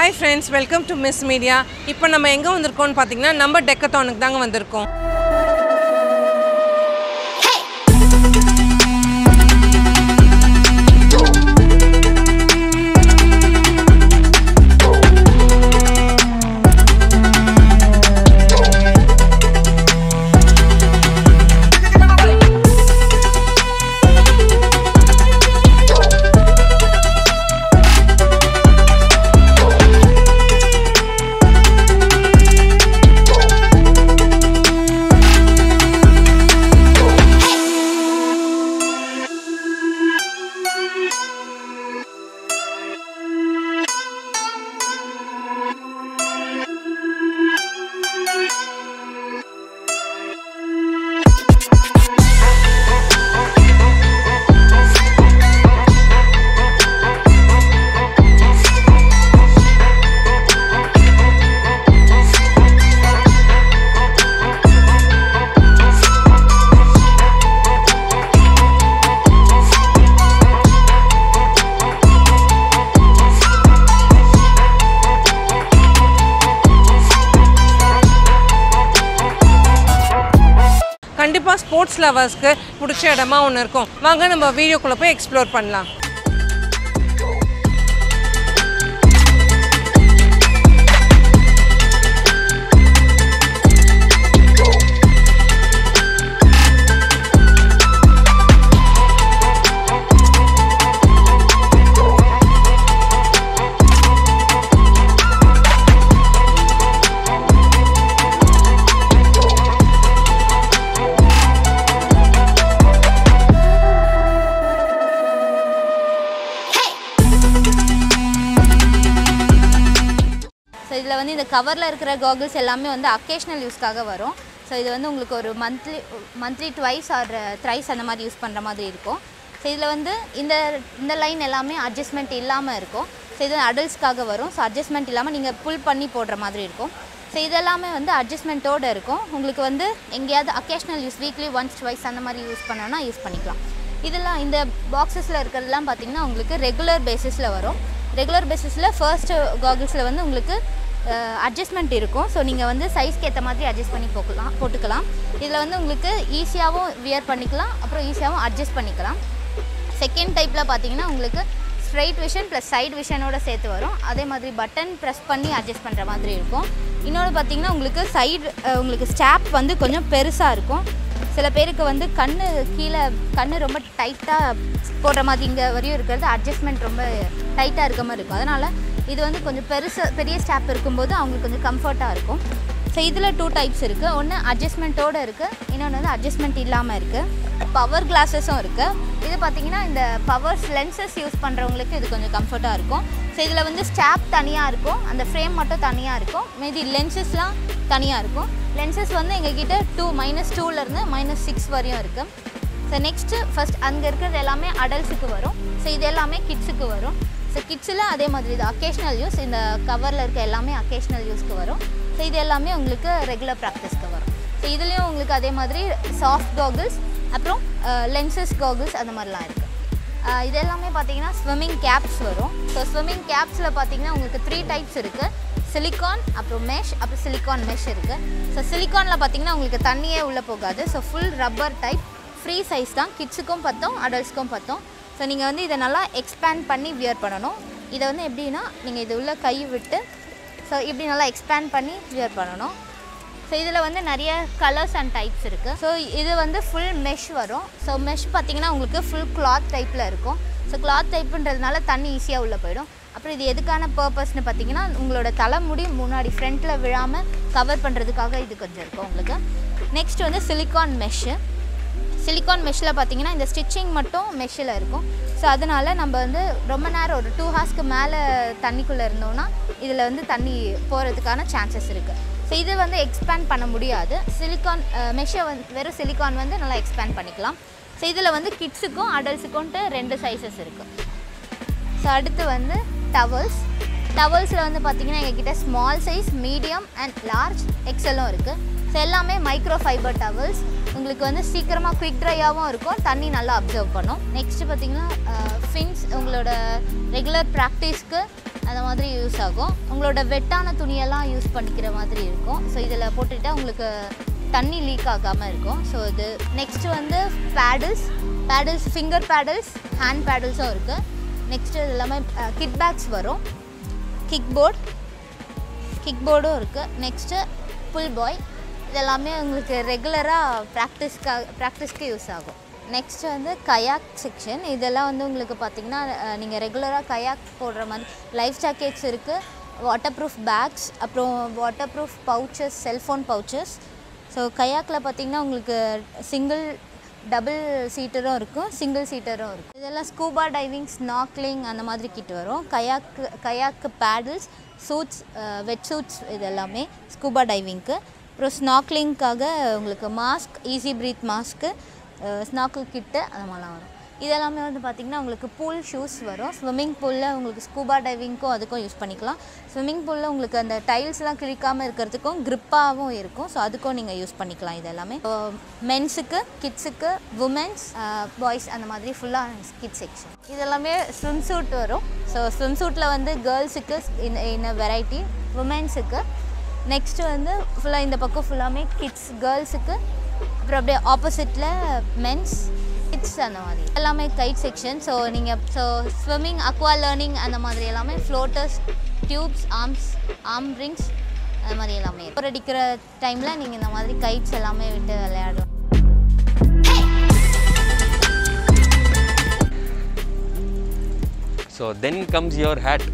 Hi friends welcome to Miss Media இப்போ நம்ம எங்கே வந்திருக்கோம்னு பார்த்தீங்கன்னா நம்ம டெக்கத்தானுக்கு தாங்க வந்திருக்கோம். கண்டிப்பாக ஸ்போர்ட்ஸ் லவர்ஸ்க்கு பிடிச்ச இடமா ஒன்று இருக்கும். வாங்க நம்ம வீடியோக்குள்ளே போய் எக்ஸ்ப்ளோர் பண்ணலாம். கவரில் இருக்கிற காகுல்ஸ் எல்லாமே வந்து அக்கேஷ்னல் யூஸ்க்காக வரும். ஸோ இது வந்து உங்களுக்கு ஒரு monthly monthly twice or thrice அந்த மாதிரி யூஸ் பண்ணுற மாதிரி இருக்கும். ஸோ இதில் வந்து இந்த இந்த லைன் எல்லாமே அட்ஜஸ்ட்மெண்ட் இல்லாமல் இருக்கும். ஸோ இது அடல்ட்ஸ்க்காக வரும். ஸோ அட்ஜஸ்ட்மெண்ட் இல்லாமல் நீங்கள் புல் பண்ணி போடுற மாதிரி இருக்கும். ஸோ இதெல்லாமே வந்து அட்ஜஸ்ட்மெண்ட்டோடு இருக்கும். உங்களுக்கு வந்து எங்கேயாவது occasional use weekly once twice அந்த மாதிரி யூஸ் பண்ணோன்னா யூஸ் பண்ணிக்கலாம். இதெல்லாம் இந்த பாக்ஸஸில் இருக்கிறதெல்லாம் பார்த்தீங்கன்னா உங்களுக்கு ரெகுலர் பேசிஸில் வரும். ரெகுலர் பேசிஸில் ஃபர்ஸ்ட் காகுல்ஸில் வந்து உங்களுக்கு அட்ஜஸ்ட்மெண்ட் இருக்கும். ஸோ நீங்கள் வந்து சைஸ்க்கு ஏற்ற மாதிரி அட்ஜஸ்ட் பண்ணி போக்கலாம் போட்டுக்கலாம். இதில் வந்து உங்களுக்கு ஈஸியாகவும் வியர் பண்ணிக்கலாம் அப்புறம் ஈஸியாகவும் அட்ஜஸ்ட் பண்ணிக்கலாம். செகண்ட் டைப்பில் பார்த்தீங்கன்னா உங்களுக்கு ஸ்ட்ரைட் விஷன் ப்ளஸ் சைடு விஷனோட சேர்த்து வரும். அதே மாதிரி பட்டன் ப்ரெஸ் பண்ணி அட்ஜஸ்ட் பண்ணுற மாதிரி இருக்கும். இன்னொன்று பார்த்தீங்கன்னா உங்களுக்கு சைடு உங்களுக்கு ஸ்டாப் வந்து கொஞ்சம் பெருசாக இருக்கும். சில பேருக்கு வந்து கண் கீழே கண் ரொம்ப டைட்டாக போடுற மாதிரி இங்கே வரையும் இருக்கிறது அட்ஜஸ்ட்மெண்ட் ரொம்ப டைட்டாக இருக்க மாதிரி இருக்கும். அதனால் இது வந்து கொஞ்சம் பெருசு பெரிய ஸ்டாப் இருக்கும்போது அவங்களுக்கு கொஞ்சம் கம்ஃபர்ட்டாக இருக்கும். ஸோ இதில் டூ டைப்ஸ் இருக்குது ஒன்று அட்ஜஸ்ட்மெண்ட்டோடு இருக்குது இன்னொன்று வந்து அட்ஜஸ்ட்மெண்ட் இல்லாமல் இருக்குது பவர் கிளாஸஸும் இருக்குது இது பார்த்திங்கன்னா இந்த பவர்ஸ் லென்சஸ் யூஸ் பண்ணுறவங்களுக்கு இது கொஞ்சம் கம்ஃபர்ட்டாக இருக்கும். ஸோ இதில் வந்து ஸ்டாப் தனியாக இருக்கும். அந்த ஃப்ரேம் மட்டும் தனியாக இருக்கும். மீதி லென்சஸ்லாம் தனியாக இருக்கும். லென்சஸ் வந்து எங்ககிட்ட டூ மைனஸ் டூலேருந்து மைனஸ் சிக்ஸ் வரையும் இருக்குது ஸோ நெக்ஸ்ட்டு ஃபஸ்ட் அங்கே இருக்கிறது எல்லாமே அடல்ட்ஸுக்கு வரும். ஸோ இது எல்லாமே கிட்ஸுக்கு வரும். ஸோ கிட்ஸில் அதே மாதிரி இது அக்கேஷ்னல் யூஸ் இந்த கவரில் இருக்க எல்லாமே அக்கேஷ்னல் யூஸ்க்கு வரும். ஸோ இது எல்லாமே உங்களுக்கு ரெகுலர் ப்ராக்டிஸ்க்கு வரும். ஸோ இதுலேயும் உங்களுக்கு அதே மாதிரி சாஃப்ட் காகுல்ஸ் அப்புறம் லென்சஸ் காகுல்ஸ் அந்த மாதிரிலாம் இருக்குது இது எல்லாமே பார்த்தீங்கன்னா ஸ்விம்மிங் கேப்ஸ் வரும். ஸோ ஸ்விம்மிங் கேப்ஸில் பார்த்தீங்கன்னா உங்களுக்கு த்ரீ டைப்ஸ் இருக்குது சிலிக்கான் அப்புறம் மெஷ் அப்புறம் சிலிக்கான் மெஷ் இருக்குது ஸோ சிலிக்கானில் பார்த்தீங்கன்னா உங்களுக்கு தண்ணியே உள்ளே போகாது. So full rubber type free size தான். கிட்ஸுக்கும் பார்த்தோம் அடல்ட்ஸ்க்கும் பார்த்தோம் ஸோ நீங்கள் வந்து இதை நல்லா எக்ஸ்பேண்ட் பண்ணி வியர் பண்ணணும். இதை வந்து எப்படின்னா நீங்கள் இது உள்ள கை விட்டு ஸோ இப்படி நல்லா எக்ஸ்பேண்ட் பண்ணி வியர் பண்ணணும். ஸோ இதில் வந்து நிறைய கலர்ஸ் அண்ட் டைப்ஸ் இருக்குது ஸோ இது வந்து ஃபுல் மெஷ் வரும். ஸோ மெஷ் பார்த்தீங்கன்னா உங்களுக்கு ஃபுல் கிளாத் டைப்பில் இருக்கும். ஸோ கிளாத் டைப்புன்றதுனால தண்ணி ஈஸியாக உள்ளே போயிடும். அப்புறம் இது எதுக்கான பர்பஸ்னு பார்த்தீங்கன்னா உங்களோட தலைமுடி முன்னாடி ஃப்ரண்ட்டில் விழாமல் கவர் பண்ணுறதுக்காக இது கொஞ்சம் இருக்கும் உங்களுக்கு. நெக்ஸ்ட் வந்து சிலிக்கான் மெஷ்ஷு சிலிக்கான் மெஷ்ஷில் பார்த்தீங்கன்னா இந்த ஸ்டிச்சிங் மட்டும் மெஷ்ஷில் இருக்கும். ஸோ அதனால் நம்ம வந்து ரொம்ப நேரம் ஒரு டூ ஹார்ஸ்க்கு மேலே தண்ணிக்குள்ளே இருந்தோம்னா இதில் வந்து தண்ணி போகிறதுக்கான சான்சஸ் இருக்குது ஸோ இது வந்து எக்ஸ்பேண்ட் பண்ண முடியாது. சிலிக்கான் மெஷ்ஷை வந்து வெறும் சிலிக்கான் வந்து நல்லா எக்ஸ்பேண்ட் பண்ணிக்கலாம். ஸோ இதில் வந்து கிட்ஸுக்கும் அடல்ட்ஸுக்கும்ட்டு ரெண்டு சைஸஸ் இருக்குது ஸோ அடுத்து வந்து டவல்ஸ் டவல்ஸில் வந்து பார்த்திங்கன்னா எங்ககிட்ட small size medium and large எக்ஸலும் இருக்குது ஸோ எல்லாமே மைக்ரோ ஃபைபர் டவல்ஸ் உங்களுக்கு வந்து சீக்கிரமாக குவிக் ட்ரையாகவும் இருக்கும். தண்ணி நல்லா அப்சர்வ் பண்ணும். நெக்ஸ்ட்டு பார்த்தீங்கன்னா ஃபின்ஸ் உங்களோட ரெகுலர் ப்ராக்டிஸ்க்கு அந்த மாதிரி யூஸ் ஆகும். உங்களோட வெட்டான துணியெல்லாம் யூஸ் பண்ணிக்கிற மாதிரி இருக்கும். ஸோ இதில் போட்டுட்டா உங்களுக்கு தண்ணி லீக் ஆகாமல் இருக்கும். ஸோ இது நெக்ஸ்ட்டு வந்து paddles paddles finger paddles hand பேடில்ஸும் இருக்குது நெக்ஸ்ட்டு இது எல்லாமே கிட் பேக்ஸ் வரும். கிக் போர்ட் கிக் போர்டும் இருக்குது நெக்ஸ்ட்டு புல் பாய் இதெல்லாமே உங்களுக்கு ரெகுலராக ப்ராக்டிஸ்க்காக ப்ராக்டிஸ்க்கு யூஸ் ஆகும். நெக்ஸ்ட் வந்து கயாக் செக்ஷன் இதெல்லாம் வந்து உங்களுக்கு பார்த்திங்கன்னா நீங்கள் ரெகுலராக கயாக் போடுற மாதிரி லைஃப் ஜாக்கெட்ஸ் இருக்குது வாட்டர் ப்ரூஃப் பேக்ஸ் அப்புறம் waterproof pouches cellphone pouches so கயாக்கில் பார்த்தீங்கன்னா உங்களுக்கு சிங்கிள் டபுள் சீட்டரும் இருக்கும் சிங்கிள் சீட்டரும் இருக்கும். இதெல்லாம் ஸ்கூபா டைவிங் ஸ்நாக்லிங் அந்த மாதிரி கிட் வரும். Kayak kayak paddles suits wetsuits இதெல்லாமே ஸ்கூபா டைவிங்க்கு அப்புறம் ஸ்நாக்லிங்க்காக உங்களுக்கு mask easy breath mask snorkel kit அந்த மாதிரிலாம் வரும். இதெல்லாமே வந்து பார்த்திங்கன்னா உங்களுக்கு பூல் ஷூஸ் வரும். ஸ்விம்மிங் பூலில் உங்களுக்கு ஸ்கூபா டைவிங்க்கும் அதுக்கும் யூஸ் பண்ணிக்கலாம். ஸ்விம்மிங் பூலில் உங்களுக்கு அந்த டைல்ஸ்லாம் கிழிக்காமல் இருக்கிறதுக்கும் க்ரிப்பாகவும் இருக்கும். ஸோ அதுக்கும் நீங்கள் யூஸ் பண்ணிக்கலாம் இது எல்லாமே. மென்ஸுக்கு கிட்ஸுக்கு உமன்ஸ் பாய்ஸ் அந்த மாதிரி ஃபுல்லாக கிட் செக்ஷன் இதெல்லாமே ஸ்விம் சூட் வரும். ஸோ ஸ்விம் சூட்டில் வந்து கேர்ள்ஸுக்கு இன்ன இன்ன வெரைட்டி உமன்ஸுக்கு நெக்ஸ்ட்டு வந்து ஃபுல்லாக இந்த பக்கம் ஃபுல்லாமே கிட்ஸ் கேர்ள்ஸுக்கு அப்புறம் அப்படியே ஆப்போசிட்டில் மென்ஸ் கிட்ஸ் அந்த மாதிரி. எல்லாமே கைட் செக்ஷன் ஸோ நீங்கள் ஸோ ஸ்விம்மிங் அக்வா லேர்னிங் அந்த மாதிரி எல்லாமே floaters tubes arms arm rings அந்த மாதிரி எல்லாமே. ஒரு அடிக்கிற டைமில் நீங்கள் இந்த மாதிரி கைட்ஸ் எல்லாமே விட்டு விளையாடுவோம் so then comes your hat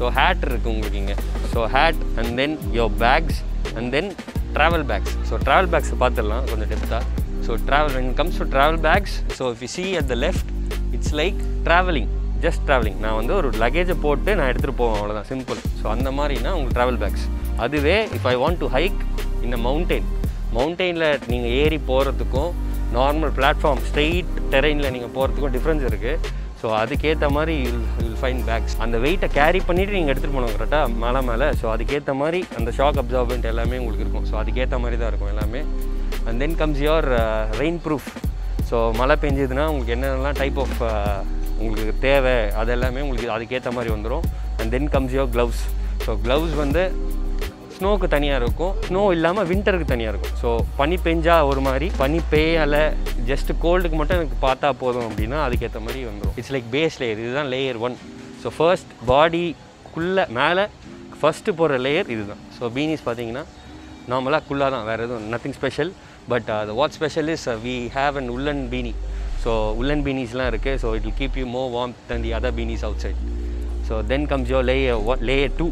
so hat இருக்குது உங்களுக்கு இங்கே. So hat and then your bags and then travel bags so travel பேக்ஸை பார்த்துடலாம் கொஞ்சம் டெப்த்தாக so travel in comes to travel bags so if you see at the left it's like travelling just travelling நான் வந்து ஒரு லக்கேஜை போட்டு நான் எடுத்துகிட்டு போவேன் அவ்வளோதான் சிம்பிள் ஸோ அந்த மாதிரினா உங்களுக்கு ட்ராவல் பேக்ஸ் அதுவே if I want to hike in a mountain மவுண்டெயினில் நீங்கள் ஏறி போகிறதுக்கும் நார்மல் பிளாட்ஃபார்ம் ஸ்ட்ரெயிட் டெரெயினில் நீங்கள் போகிறதுக்கும் டிஃப்ரென்ஸ் இருக்குது ஸோ அதுக்கேற்ற மாதிரி யூல் யூல் ஃபைன் பேக்ஸ் அந்த வெயிட்டை கேரி பண்ணிவிட்டு நீங்கள் எடுத்துகிட்டு போனோம் கரெக்டாக மலை மேலே. ஸோ அதுக்கேற்ற மாதிரி அந்த ஷாக் அப்சார்பன்ட் எல்லாமே உங்களுக்கு இருக்கும். ஸோ அதுக்கேற்ற மாதிரி தான் இருக்கும் எல்லாமே. And then comes your rainproof so மழை பெஞ்சதுன்னா உங்களுக்கு என்னென்னலாம் டைப் ஆஃப் uh, உங்களுக்கு தேவை அது எல்லாமே உங்களுக்கு அதுக்கேற்ற மாதிரி வந்துடும் and then comes your gloves so gloves வந்து ஸ்னோவுக்கு தனியாக இருக்கும். ஸ்னோ இல்லாமல் வின்டருக்கு தனியாக இருக்கும். ஸோ பனி பெஞ்சா ஒரு மாதிரி பனி பெய்யால ஜஸ்ட் கோல்டுக்கு மட்டும் எனக்கு பார்த்தா போதும் அப்படின்னா அதுக்கேற்ற மாதிரி வந்துடும் இட்ஸ் லைக் பேஸ் லேயர் இதுதான் லேயர் ஒன் ஸோ ஃபர்ஸ்ட் பாடிக்குள்ளே மேலே ஃபஸ்ட்டு போகிற லேயர் இதுதான். ஸோ பீனிஸ் பார்த்தீங்கன்னா நார்மலாக குள்ளாக தான் வேறு எதுவும் நத்திங் ஸ்பெஷல் பட் அது what special is we have an woollen beanie so woollen பீனிஸ்லாம் இருக்குது so it will keep you more warm than the other beanies outside so then comes your layer layer two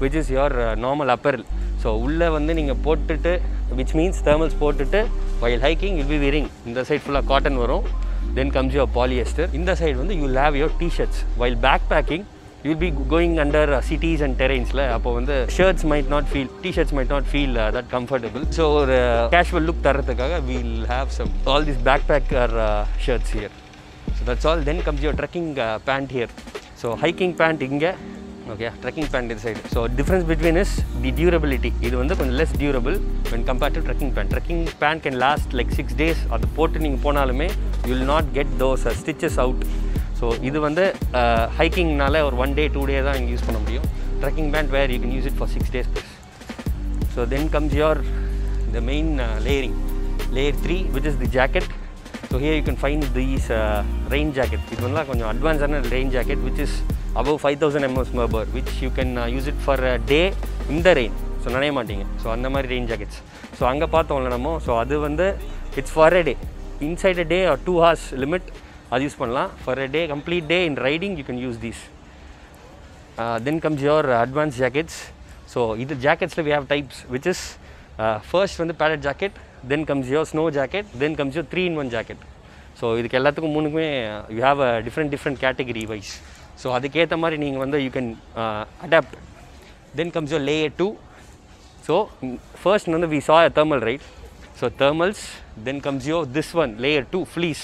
which is your normal apparel so உள்ளே வந்து நீங்கள் போட்டுட்டு which means thermals போட்டுட்டு while hiking will be wearing இந்த side ஃபுல்லாக cotton வரும். Then comes your polyester இந்த side வந்து you leave your T-shirts while backpacking you'll be going under cities and டெரெயின்ஸில் அப்போ வந்து shirts might not feel T-shirts might not feel that comfortable so ஒரு casual look தரத்துக்காக we'll have some all this backpack or shirts here so that's all then comes your trekking pant here so hiking pant இங்கே okay trekking pant இது side so difference between is the durability இது வந்து கொஞ்சம் less durable when compared to trekking pant trekking pant can last like six days அது போட்டு நீங்கள் போனாலுமே you will not get those stitches out so இது வந்து ஹைக்கிங்னால ஒரு ஒன் டே டூ டே தான் இங்கே யூஸ் பண்ண முடியும். Trekking pant where you can use it for six days plus so then comes your the main layering layer three which is the jacket so here you can find these rain jacket இது வந்து கொஞ்சம் அட்வான்ஸான rain jacket which is above five thousand MS மர்பர் which you can use it for a day இந்த rain so நினைய மாட்டீங்க. So அந்த மாதிரி rain jackets so அங்கே பார்த்தோம்ல நம்ம. ஸோ அது வந்து it's for a day inside a day or two hours limit அது யூஸ் பண்ணலாம். For a day complete day in riding you can use these then comes your advance jackets so இது ஜாக்கெட்ஸில் we have types which is first வந்து ballot jacket then comes your snow jacket then comes your three in one jacket so இதுக்கு எல்லாத்துக்கும் மூணுக்குமே you have a different different category wise so அதுக்கேற்ற மாதிரி நீங்கள் வந்து you can adapt then comes your layer two so first வந்து we saw thermal right so thermals then comes your this one layer two fleece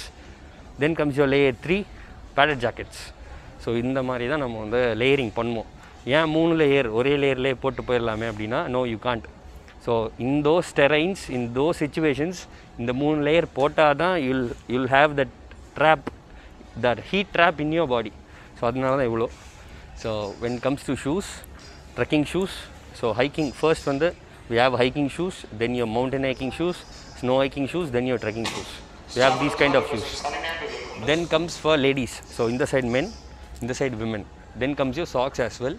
then comes your layer three padded jackets so இந்த மாதிரி தான் நம்ம வந்து layering பண்ணுவோம். ஏன் மூணு layer ஒரே லேயர்லேயே போட்டு போயிடலாமே அப்படின்னா no you can't so in those terrains in those situations இந்த மூணு லேயர் போட்டால் தான் you'll you'll have that drop that heat drop in your body so அதனால தான் இவ்வளோ so when comes to shoes trekking shoes so hiking first வந்து we have hiking shoes then your mountain hiking shoes snow hiking shoes then your trekking shoes we have these kind of shoes then comes for ladies so in the side men in the side women then comes your socks as well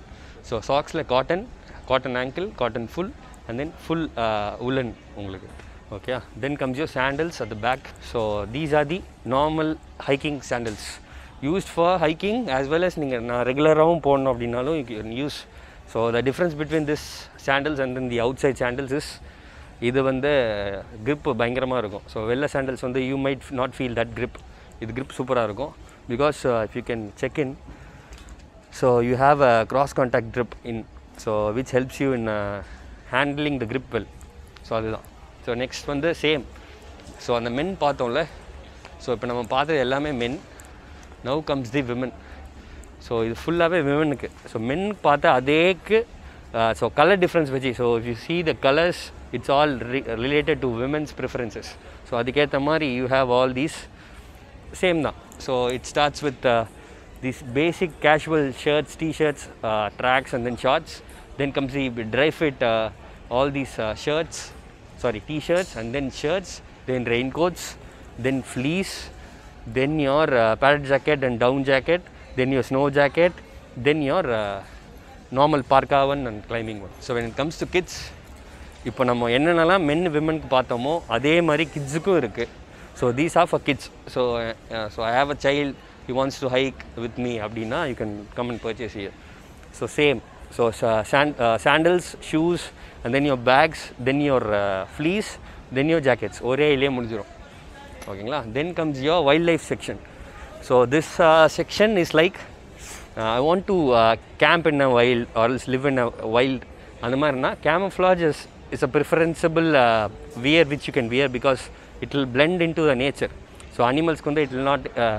so socks like cotton cotton ankle cotton full and then full uh, woolen உங்களுக்கு okay then comes your sandals at the back so these are the normal hiking sandals used for hiking as well as நீங்கள் நான் ரெகுலராகவும் போடணும் அப்படின்னாலும் you can use so the difference between this sandals and then the outside sandals is இது வந்து grip பயங்கரமாக இருக்கும். So வெள்ளை சாண்டல்ஸ் வந்து you might not feel that grip இது க்ரிப் சூப்பராக இருக்கும். Because if you can check in so you have a cross contact grip in so which helps you in handling the grip well so அதுதான். So next வந்து same so அந்த men பார்த்தோம்ல. So இப்போ நம்ம பார்த்தது எல்லாமே men now comes the women so இது ஃபுல்லாகவே விமனுக்கு ஸோ மென் பார்த்தா அதேக்கு ஸோ கலர் டிஃப்ரென்ஸ் வச்சு so if you see the colours it's all related to women's preferences so அதுக்கேற்ற மாதிரி you have all these same தான் so it starts with these basic casual shirts, t-shirts, uh, tracks and then shorts. Then comes the dry fit, uh, all these uh, shirts, sorry, t-shirts and then shirts, then raincoats, then your uh, parrot jacket and down jacket, then your snow jacket, then your uh, normal parka one and climbing one. So when it comes to kids, இப்போ நம்ம என்னென்னலாம் மென் விமனுக்கு பார்த்தோமோ அதே மாதிரி கிட்ஸுக்கும் இருக்குது so these are for kids so so I have a child you wants to hike with me அப்படின்னா you can come and purchase here so same so sandals shoes and then your bags then your fleece then your jackets ஒரே இல்லையே முடிஞ்சிடும் ஓகேங்களா then comes your wildlife section so this section is like I want to camp in a wild or live in a wild அந்த மாதிரினா camouflage is is a preferenceable uh, wear which you can wear because it will blend into the nature so animals வந்து it will not uh,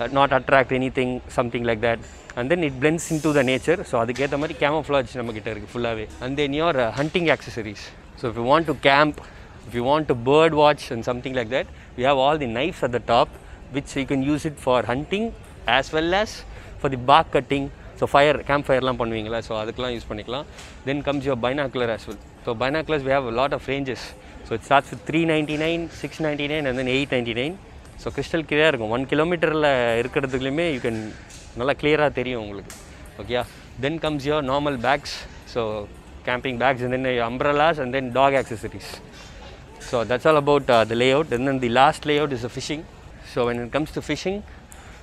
uh, not attract anything something like that and then it blends into the nature so அதுக்கேற்ற மாதிரி camouflage நம்ம கிட்ட இருக்கு ஃபுல்லாகவே and then your uh, hunting accessories so if you want to camp if you want to bird watch and something like that we have all the knives at the top which you can use it for hunting as well as for the bark cutting. So fire camp ஃபயர்லாம் பண்ணுவீங்களா? So அதுக்கெலாம் use பண்ணிக்கலாம். Then comes your binocular as well so binoculars we have lot of ranges so it starts with three ninety nine six ninety nine and then eight ninety nine so crystal கிளியராக இருக்கும். One கிலோமீட்டரில் இருக்கிறதுக்குலையுமே you can நல்லா கிளியராக தெரியும் உங்களுக்கு. ஓகேயா then comes your normal bags so camping bags and then umbrellas and then dog accessories So that's all about uh, the layout. And then the last layout is the fishing. So when it comes to fishing,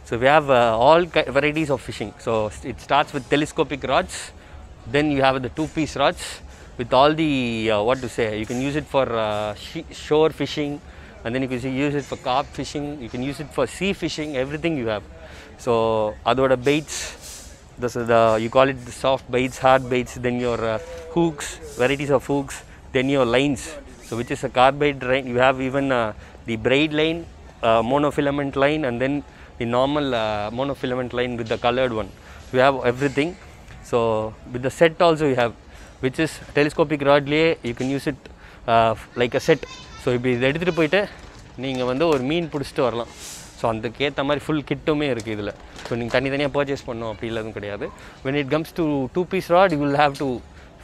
so we have uh, all varieties of fishing. So it starts with telescopic rods, then you have the two-piece rods with all the uh, what to say. You can use it for uh, shore fishing, and then you can use it for carp fishing. You can use it for sea fishing. Everything you have. So other baits, this is the you call it the soft baits, hard baits, then your uh, hooks, varieties of hooks, then your lines. So which is a carbide line. You have even uh, the braid line, uh, monofilament line, and then the normal uh, monofilament line with the colored one. We have everything. So with the set also you have, which is telescopic rodலயே you can use it uh, like a set. So இப்போ இதை எடுத்துகிட்டு போயிட்டு நீங்கள் வந்து ஒரு மீன் பிடிச்சிட்டு வரலாம் ஸோ அதுக்கேற்ற மாதிரி ஃபுல் கிட்டுமே இருக்குது இதில் ஸோ நீங்கள் தனித்தனியாக பர்ச்சேஸ் பண்ணணும் அப்படி எதுவும் கிடையாது when it comes to two piece rod you will have to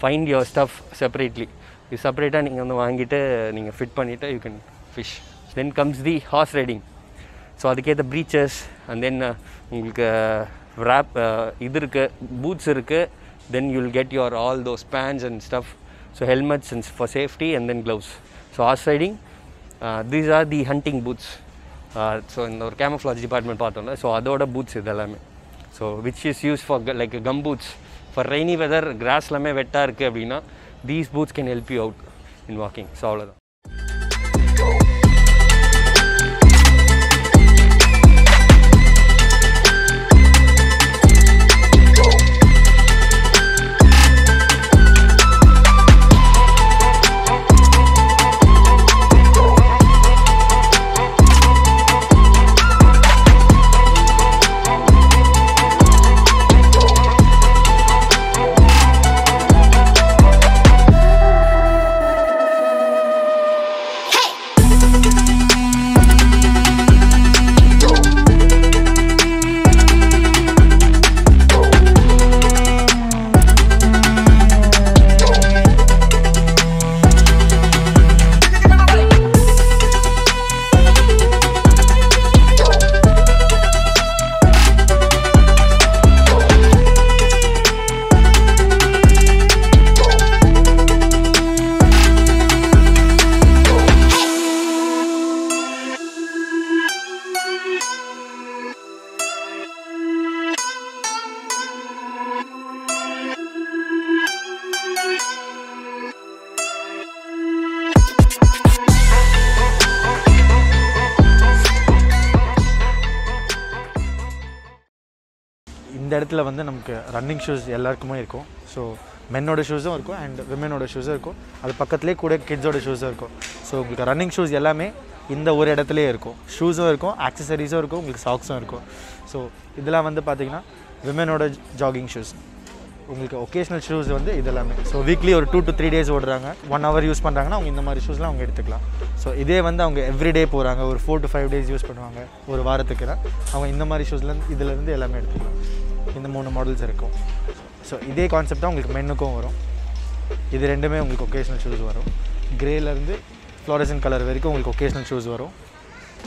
find your stuff separately இது செப்பரேட்டாக நீங்கள் வந்து வாங்கிட்டு நீங்கள் ஃபிட் பண்ணிவிட்டு you can fish then comes the horse riding so அதுக்கேற்ற ப்ரீச்சஸ் அண்ட் தென் உங்களுக்கு ரேப் இது இருக்குது பூட்ஸ் இருக்குது then you will get your all those pants and stuff so helmets and for safety and then gloves so horse riding these are the hunting boots so இந்த ஒரு camouflage department பார்த்தோம்ல so அதோட boots இது எல்லாமே. So which is use for like gum boots for rainy weather grass எல்லாமே வெட்டாக இருக்குது அப்படின்னா these boots can help you out in walking so அவ்வளோதான் வந்து நமக்கு ரன்னிங் ஷூஸ் எல்லாருக்குமே இருக்கும். ஸோ மென்னோட ஷூஸும் இருக்கும் அண்ட் விமனோட ஷூஸும் இருக்கும். அது பக்கத்துலேயே கூட கிட்ஸோட ஷூஸும் இருக்கும். ஸோ உங்களுக்கு ரன்னிங் ஷூஸ் எல்லாமே இந்த ஒரு இடத்துலையே இருக்கும். ஷூஸும் இருக்கும் ஆக்சசரிஸும் இருக்கும் உங்களுக்கு சாக்ஸும் இருக்கும். ஸோ இதெல்லாம் வந்து பார்த்திங்கன்னா விமனோட ஜாகிங் ஷூஸ் உங்களுக்கு ஒகேஷ்னல் ஷூஸ் வந்து இதெல்லாமே. ஸோ வீக்லி ஒரு டூ டு த்ரீ டேஸ் ஓடுறாங்க. ஒன் ஹவர் யூஸ் பண்ணுறாங்கன்னா அவங்க இந்த மாதிரி ஷூஸ்லாம் அவங்க எடுத்துக்கலாம். ஸோ இதே வந்து அவங்க எவ்ரிடே போகிறாங்க ஒரு four to five days use பண்ணுவாங்க. ஒரு வாரத்துக்குனா அவங்க இந்த மாதிரி ஷூஸ்லேருந்து இதுலேருந்து எல்லாமே எடுத்துக்கலாம். இந்த மூணு மாடல்ஸ் இருக்கும். ஸோ இதே கான்செப்ட் தான் உங்களுக்கு மென்னுக்கும் வரும். இது ரெண்டுமே உங்களுக்கு ஒகேஷ்னல் ஷூஸ் வரும். க்ரேலேருந்து ஃப்ளோரசன் கலர் வரைக்கும் உங்களுக்கு ஒகேஷ்னல் ஷூஸ் வரும்.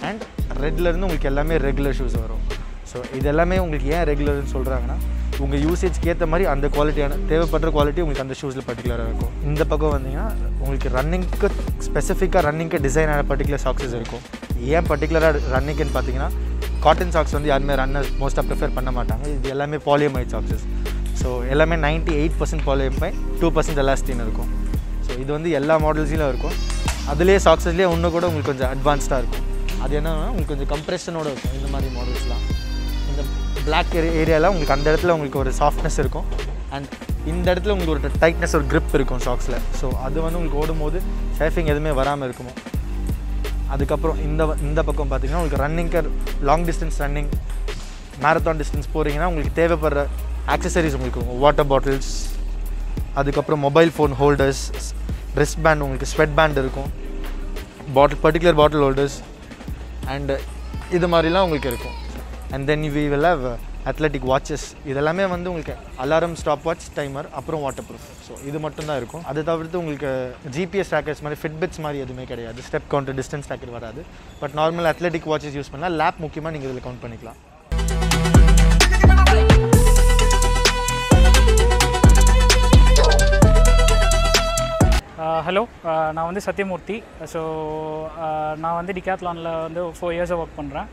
அண்ட் ரெட்லேருந்து உங்களுக்கு எல்லாமே ரெகுலர் ஷூஸ் வரும். ஸோ இது எல்லாமே உங்களுக்கு ஏன் ரெகுலர்னு சொல்கிறாங்கன்னா உங்கள் யூசேஜ்க்கு ஏற்ற மாதிரி அந்த குவாலிட்டியான தேவைப்படுற குவாலிட்டி உங்களுக்கு அந்த ஷூஸில் பர்டிகுலராக இருக்கும். இந்த பக்கம் வந்தீங்கன்னா உங்களுக்கு ரன்னிங்க்கு ஸ்பெசிஃபிக்காக ரன்னிங்க்கு டிசைன் ஆன பர்டிகுலர் சாக்ஸஸ் இருக்கும். ஏன் பர்டிகுலராக ரன்னிங்க்குன்னு பார்த்தீங்கன்னா காட்டன் சாக்ஸ் வந்து யாருமே ரன்னர் மோஸ்ட்டாக ப்ரிஃபர் பண்ண மாட்டாங்க. இது எல்லாமே பாலியமைட் சாக்ஸஸ் ஸோ எல்லாமே 98% eight percent polyamide two percent elastane இருக்கும். ஸோ இது வந்து எல்லா மாடல்ஸ்லையும் இருக்கும். அதுலேயே சாக்ஸஸ்லேயே இன்னும் கூட உங்களுக்கு கொஞ்சம் அட்வான்ஸ்டாக இருக்கும். அது என்னன்னா உங்களுக்கு கொஞ்சம் கம்ப்ரெஷனோட இருக்கும். இந்த மாதிரி மாடல்ஸ்லாம் இந்த பிளாக் ஏரியாவில் உங்களுக்கு அந்த இடத்துல உங்களுக்கு ஒரு சாஃப்ட்னஸ் இருக்கும். அண்ட் இந்த இடத்துல உங்களுக்கு ஒரு டைட்னஸ் ஒரு க்ரிப் இருக்கும் சாக்ஸில் ஸோ அது வந்து உங்களுக்கு ஓடும்போது சேஃபிங் எதுவுமே வராமல் இருக்குமோ. அதுக்கப்புறம் இந்த வ- இந்த பக்கம் பார்த்தீங்கன்னா உங்களுக்கு ரன்னிங்க்கு long distance running marathon distance போகிறீங்கன்னா உங்களுக்கு தேவைப்படுற ஆக்சசரிஸ் உங்களுக்கு வாட்டர் பாட்டில்ஸ் அதுக்கப்புறம் mobile phone holders wrist band உங்களுக்கு ஸ்வெட் பேண்ட் இருக்கும். Bottle particular bottle holders and இது மாதிரிலாம் உங்களுக்கு இருக்கும். And then we will have athletic watches இதெல்லாமே வந்து உங்களுக்கு அலாரம் ஸ்டாப் வாட்ச் டைமர் அப்புறம் வாட்டர் ப்ரூஃப் ஸோ இது மட்டும் தான் இருக்கும். அதை தவிர்த்து உங்களுக்கு ஜிபிஎஸ் ட்ராக்கர்ஸ் மாதிரி ஃபிட்பிட்ஸ் மாதிரி எதுவுமே கிடையாது. ஸ்டெப் கவுண்டர் டிஸ்டன்ஸ் ட்ராக்கர் வராது. But normal athletic watches use பண்ணால் லேப் முக்கியமாக நீங்கள் இதில் கவுண்ட் பண்ணிக்கலாம். ஹலோ நான் வந்து சத்யமூர்த்தி. ஸோ நான் வந்து டிகாத்லானில் வந்து ஃபோர் இயர்ஸாக ஒர்க் பண்ணுறேன்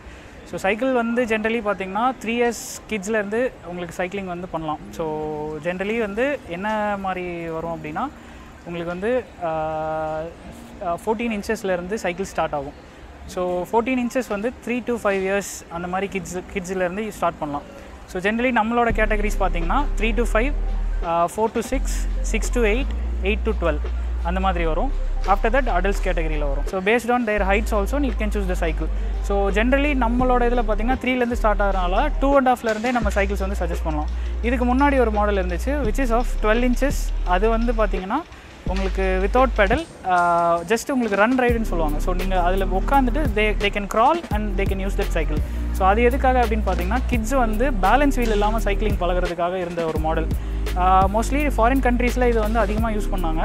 ஸோ சைக்கிள் வந்து ஜென்ரலி பார்த்தீங்கன்னா த்ரீ இயர்ஸ் கிட்ஸ்லேருந்து உங்களுக்கு சைக்கிளிங் வந்து பண்ணலாம். ஸோ ஜென்ரலி வந்து என்ன மாதிரி வரும் அப்படின்னா உங்களுக்கு வந்து ஃபோர்டீன் இன்ச்சஸ்லேருந்து சைக்கிள் ஸ்டார்ட் ஆகும். ஸோ ஃபோர்டீன் இன்ச்சஸ் வந்து த்ரீ டு ஃபைவ் இயர்ஸ் அந்த மாதிரி கிட்ஸ் கிட்ஸ்லேருந்து ஸ்டார்ட் பண்ணலாம். ஸோ ஜென்ரலி நம்மளோட கேட்டகரிஸ் பார்த்தீங்கன்னா three to five four to six six to eight eight to twelve அந்த மாதிரி வரும். ஆஃப்டர் தட் அடல்ட்ஸ் கேட்டகரியில் வரும். So based on their heights also நீ can choose the cycle so generally நம்மளோட இதில் பார்த்தீங்கன்னா த்ரீலேருந்து ஸ்டார்ட் ஆகிறனால டூ அண்ட் ஆஃப்லேருந்தே நம்ம சைக்கிள்ஸ் வந்து சஜஸ்ட் பண்ணலாம். இதுக்கு முன்னாடி ஒரு மாடல் இருந்துச்சு which is of twelve inches அது வந்து பார்த்தீங்கன்னா உங்களுக்கு வித்தவுட் பெடல் ஜஸ்ட் உங்களுக்கு ரன் ரைடுன்னு சொல்லுவாங்க. ஸோ நீங்கள் அதில் உட்காந்துட்டு they they can crawl and they can use that cycle so அது எதுக்காக அப்படின்னு பார்த்தீங்கன்னா கிட்ஸ் வந்து பேலன்ஸ் வீல் இல்லாமல் சைக்கிளிங் பழகுறதுக்காக இருந்த ஒரு மாடல் மோஸ்ட்லி ஃபாரின் கண்ட்ரீஸில் இது வந்து அதிகமாக யூஸ் பண்ணாங்க.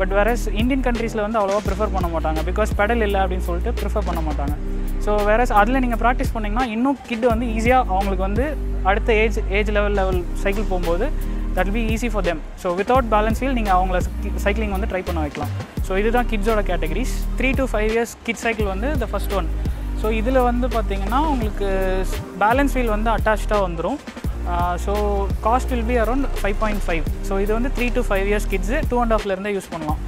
பட் வேற இந்தியன் கண்ட்ரீஸில் வந்து அவ்வளோவா ப்ரிஃபர் பண்ண மாட்டாங்க. பிகாஸ் பெடல் இல்லை அப்படின்னு சொல்லிட்டு ப்ரிஃபர் பண்ண மாட்டாங்க. ஸோ வேற அதில் நீங்கள் ப்ராக்டிஸ் பண்ணிங்கன்னா இன்னும் கிட் வந்து ஈஸியாக அவங்களுக்கு வந்து அடுத்த age age level level cycle போகும்போது that be easy for them so without balance wheel நீங்கள் அவங்கள சைக்கிளிங் வந்து ட்ரை பண்ண வைக்கலாம். ஸோ இதுதான் கிட்ஸோட categories three to five years kid cycle வந்து த ஃபஸ்ட் ஒன் ஸோ இதில் வந்து பார்த்தீங்கன்னா உங்களுக்கு பேலன்ஸ் வீல் வந்து அட்டாச்சாக வந்துடும் so cost will be around five point five so இது வந்து three to five years kids two and ஆஃப்லேருந்தே use பண்ணலாம்.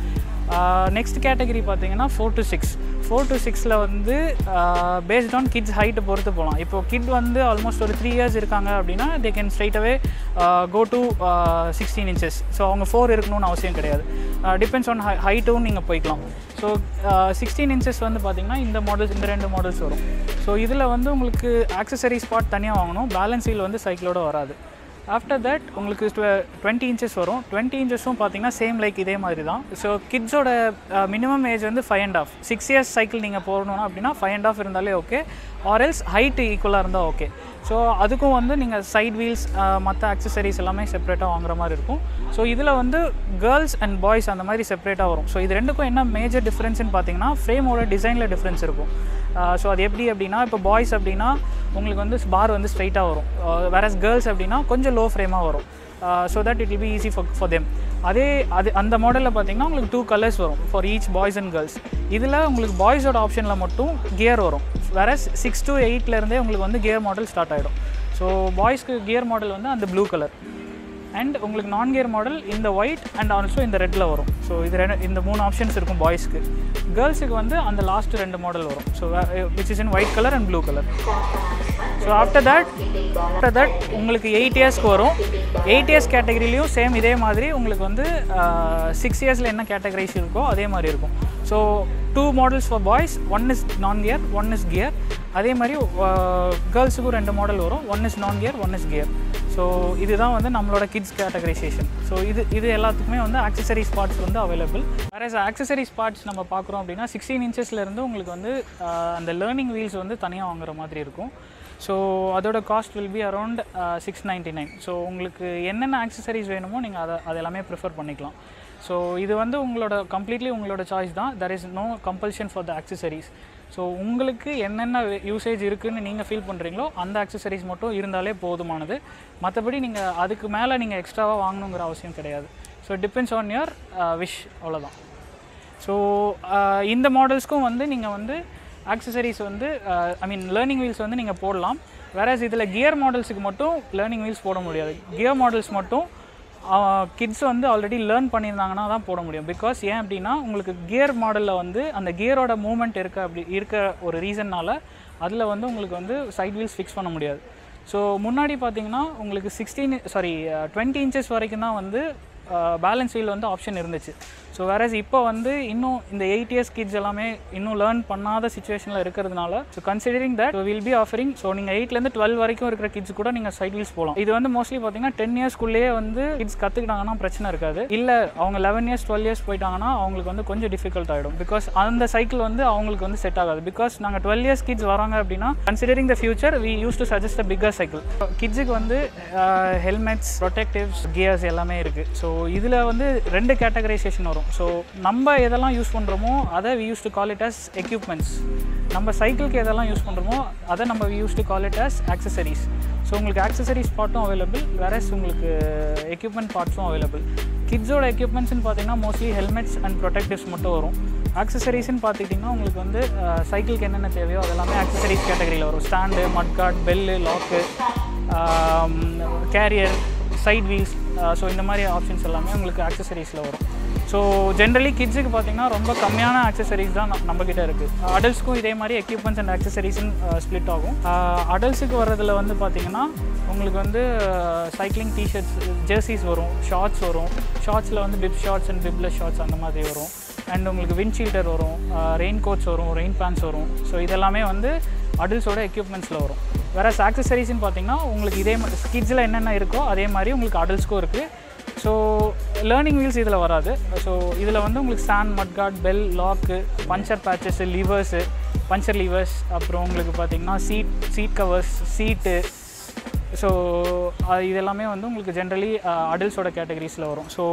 நெக்ஸ்ட் கேட்டகரி பார்த்தீங்கன்னா four to six four to சிக்ஸில் வந்து பேஸ்ட் ஆன் கிட்ஸ் ஹைட்டை பொறுத்து போகலாம் இப்போ கிட் வந்து ஆல்மோஸ்ட் ஒரு த்ரீ இயர்ஸ் இருக்காங்க அப்படின்னா they can ஸ்ட்ரைட்டாகவே go to sixteen inches so அவங்க ஃபோர் இருக்கணும்னு அவசியம் கிடையாது. டிபெண்ட்ஸ் ஆன் ஹை ஹைட்டும் நீங்கள் போய்க்கலாம். ஸோ சிக்ஸ்டீன் இன்ச்சஸ் வந்து பார்த்திங்கன்னா இந்த மாடல்ஸ் இந்த ரெண்டு மாடல்ஸ் வரும். ஸோ இதில் வந்து உங்களுக்கு ஆக்சசரி ஸ்பாட் தனியாக வாங்கணும். பேலன்ஸ் வீல் வந்து சைக்கிளோட வராது. ஆஃப்டர் தட் உங்களுக்கு டுவெண்ட்டி இன்ச்சஸ் வரும். டுவெண்ட்டி இன்ச்சஸும் பார்த்தீங்கன்னா சேம் லைக் இதே மாதிரி தான் ஸோ கிட்ஸோட மினிமம் ஏஜ் வந்து five and half six years cycle நீங்கள் போகணும் அப்படின்னா ஃபைவ் அண்ட் ஆஃப் இருந்தாலே ஓகே ஆர்எல்ஸ் ஹைட் ஈக்குவலாக இருந்தால் ஓகே ஸோ அதுக்கும் வந்து நீங்கள் சைட் வீல்ஸ் மற்ற அக்சசரிஸ் எல்லாமே செப்பரேட்டாக வாங்குற மாதிரி இருக்கும். ஸோ இதில் வந்து கேர்ள்ஸ் அண்ட் பாய்ஸ் அந்த மாதிரி செப்பரேட்டாக வரும். ஸோ இது ரெண்டுக்கும் என்ன மேஜர் டிஃப்ரென்ஸ்னு பார்த்தீங்கன்னா ஃப்ரேமோட டிசைனில் டிஃப்ரென்ஸ் இருக்கும். ஸோ அது எப்படி அப்படின்னா இப்போ பாய்ஸ் அப்படின்னா உங்களுக்கு வந்து பார் வந்து ஸ்ட்ரைட்டாக வரும். வேறஸ் கேர்ள்ஸ் அப்படின்னா கொஞ்சம் லோ ஃப்ரேமாக வரும். So that it will be easy for for them அதே அது அந்த மாடலில் பார்த்தீங்கன்னா உங்களுக்கு டூ கலர்ஸ் வரும் for each boys and girls இதில் உங்களுக்கு பாய்ஸோட ஆப்ஷனில் மட்டும் கியர் வரும். வேற சிக்ஸ் டு எயிட்லேருந்தே உங்களுக்கு வந்து கியர் மாடல் ஸ்டார்ட் ஆகிடும் ஸோ பாய்ஸ்க்கு கியர் மாடல் வந்து அந்த ப்ளூ கலர் அண்ட் உங்களுக்கு நான் கியர் மாடல் இந்த ஒயிட் அண்ட் ஆல்சோ இந்த ரெட்டில் வரும். ஸோ இது ரெண்டு இந்த மூணு ஆப்ஷன்ஸ் இருக்கும் பாய்ஸ்க்கு கேர்ள்ஸுக்கு வந்து அந்த லாஸ்ட் ரெண்டு மாடல் வரும். So which is in white colour and blue colour so after that after that உங்களுக்கு எயிட் இயர்ஸ்க்கு வரும். எயிட் இயர்ஸ் கேட்டகரிலையும் சேம் இதே மாதிரி உங்களுக்கு வந்து uh, சிக்ஸ் இயர்ஸில் என்ன கேட்டகரைஸ் இருக்கோ அதே மாதிரி இருக்கும். So two models for boys one is non gear one is gear அதே மாதிரி கேர்ள்ஸுக்கும் ரெண்டு மாடல் வரும். One is non gear one is gear so இதுதான் வந்து நம்மளோட கிட்ஸ் கேட்டகரைசேஷன் ஸோ இது இது எல்லாத்துக்குமே வந்து ஆக்சசரிஸ் பார்ட்ஸ் வந்து அவைலபிள் வேற ஆக்சசரிஸ் பார்ட்ஸ் நம்ம பார்க்குறோம் அப்படின்னா சிக்ஸ்டீன் இன்ச்சஸ்லேருந்து உங்களுக்கு வந்து அந்த லேர்னிங் வீல்ஸ் வந்து தனியாக வாங்குற மாதிரி இருக்கும். ஸோ அதோட cost will be around six ninety nine so உங்களுக்கு என்னென்ன ஆக்சசரிஸ் வேணுமோ நீங்கள் அதை அது எல்லாமே ப்ரிஃபர் பண்ணிக்கலாம். ஸோ இது வந்து உங்களோட கம்ப்ளீட்லி உங்களோட சாய்ஸ் தான். There is no compulsion for the accessories so உங்களுக்கு என்னென்ன யூசேஜ் இருக்குதுன்னு நீங்கள் ஃபீல் பண்ணுறீங்களோ அந்த ஆக்சசரிஸ் மட்டும் இருந்தாலே போதுமானது. மற்றபடி நீங்கள் அதுக்கு மேலே நீங்கள் எக்ஸ்ட்ராவாக வாங்கணுங்கிற அவசியம் கிடையாது. So depends on your wish அவ்வளோதான் ஸோ இந்த மாடல்ஸ்க்கும் வந்து நீங்கள் வந்து ஆக்சசரிஸ் வந்து ஐ மீன் லேர்னிங் வீல்ஸ் வந்து நீங்கள் போடலாம். வேறஸ் இதில் கியர் மாடல்ஸுக்கு மட்டும் லேர்னிங் வீல்ஸ் போட முடியாது. கியர் மாடல்ஸ் மட்டும் கிட்ஸ் வந்து ஆல்ரெடி லேர்ன் பண்ணியிருந்தாங்கன்னா தான் போட முடியும். பிகாஸ் ஏன் அப்படின்னா உங்களுக்கு கியர் மாடலில் வந்து அந்த கியரோட மூமெண்ட் இருக்க அப்படி இருக்க ஒரு ரீசன்னால் அதில் வந்து உங்களுக்கு வந்து சைட் வீல்ஸ் ஃபிக்ஸ் பண்ண முடியாது. ஸோ முன்னாடி பார்த்தீங்கன்னா உங்களுக்கு சிக்ஸ்டீன் சாரி டுவெண்ட்டி இன்ச்சஸ் வரைக்கும் தான் வந்து பேலன்ஸ் வீல் வந்து ஆப்ஷன் இருந்துச்சு. ஸோ வேறஸ் இப்போ வந்து இன்னும் இந்த எயிட் இயர்ஸ் கிட்ஸ் எல்லாமே இன்னும் லேர்ன் பண்ணாத சுச்சுவேஷனில் இருக்கிறதுனால so considering that will be offering so நீங்கள் எயிட்லேருந்து டுவெல் வரைக்கும் இருக்கிற கிட்ஸ் கூட நீங்கள் சைட் வீல்ஸ் போகலாம் இது வந்து மோஸ்ட்லி பார்த்தீங்கன்னா டென் இயர்ஸ்க்குள்ளேயே வந்து கிட்ஸ் கற்றுக்கிட்டாங்கன்னா பிரச்சனை இருக்காது. இல்லை அவங்க லெவன் இயர்ஸ் டுவெல் இயர்ஸ் போயிட்டாங்கன்னா அவங்களுக்கு வந்து கொஞ்சம் டிஃபிகல்ட் ஆகிடும் பிகாஸ் அந்த சைக்கிள் வந்து அவங்களுக்கு வந்து செட் ஆகாது. பிகாஸ் நாங்கள் டுவெல் இயர்ஸ் கிட்ஸ் வராங்க அப்படின்னா considering the future we use to suggest a bigger cycle கிட்ஸுக்கு வந்து ஹெல்மெட்ஸ் ப்ரொடெக்டிவ்ஸ் கியர்ஸ் எல்லாமே இருக்குது ஸோ இதில் வந்து ரெண்டு கேட்டகரைசேஷன் வரும். ஸோ நம்ம எதெல்லாம் யூஸ் பண்ணுறோமோ அதை we use to call it as equipments நம்ம சைக்கிளுக்கு எதெல்லாம் யூஸ் பண்ணுறோமோ அதை நம்ம we use to call it as accessories so உங்களுக்கு ஆக்சசரிஸ் பார்ட்டும் அவைலபிள் வேறஸ் உங்களுக்கு எக்யூப்மெண்ட் பார்ட்ஸும் அவைலபிள் கிட்ஸோட எக்யூப்மெண்ட்ஸ்னு பார்த்தீங்கன்னா மோஸ்ட்லி ஹெல்மெட்ஸ் அண்ட் ப்ரொடெக்டிவ்ஸ் மட்டும் வரும். ஆக்சசரிஸ்ன்னு பார்த்துக்கிட்டிங்கன்னா உங்களுக்கு வந்து சைக்கிளுக்கு என்னென்ன தேவையோ அதெல்லாமே ஆக்சசரிஸ் கேட்டகரியில் வரும். Stand mudguard bell lock carrier side wheels so இந்த மாதிரி ஆப்ஷன்ஸ் எல்லாமே உங்களுக்கு ஆக்சசரிஸில் வரும். ஸோ ஜென்ரலி கிட்ஸுக்கு பார்த்தீங்கன்னா ரொம்ப கம்மியான ஆக்சசரிஸ் தான் நம்மக்கிட்ட இருக்குது அடல்ட்ஸ்க்கும் இதே மாதிரி எக்யூப்மெண்ட்ஸ் அண்ட் ஆக்சசரிஸ்னு ஸ்ப்ளிட் ஆகும். அடல்ட்ஸுக்கு வர்றதில் வந்து பார்த்தீங்கன்னா உங்களுக்கு வந்து சைக்கிளிங் டிஷர்ட்ஸ் ஜெர்சிஸ் வரும் ஷார்ட்ஸ் வரும். ஷார்ட்ஸில் வந்து bib shorts and bibless shorts அந்த மாதிரி வரும். அண்ட் உங்களுக்கு விண்ட்ஷீல்டர் வரும் ரெயின் கோட்ஸ் வரும் ரெயின் பேண்ட்ஸ் வரும். ஸோ இதெல்லாமே வந்து அடல்ட்ஸோட எக்யூப்மெண்ட்ஸில் வரும். வேறு ஆக்சசரிஸ்ன்னு பார்த்தீங்கன்னா உங்களுக்கு இதே மாதிரி கிட்ஸில் என்னென்ன இருக்கோ அதே மாதிரி உங்களுக்கு அடல்ட்ஸ்க்கும் இருக்குது ஸோ லேர்னிங் வீல்ஸ் இதில் வராது. ஸோ இதில் வந்து உங்களுக்கு stand mudguard bell lock puncture patches levers puncture levers அப்புறம் உங்களுக்கு பார்த்தீங்கன்னா seat seat covers seat so இது எல்லாமே வந்து உங்களுக்கு ஜென்ரலி அடல்ட்ஸோட கேட்டகரிஸில் வரும். ஸோ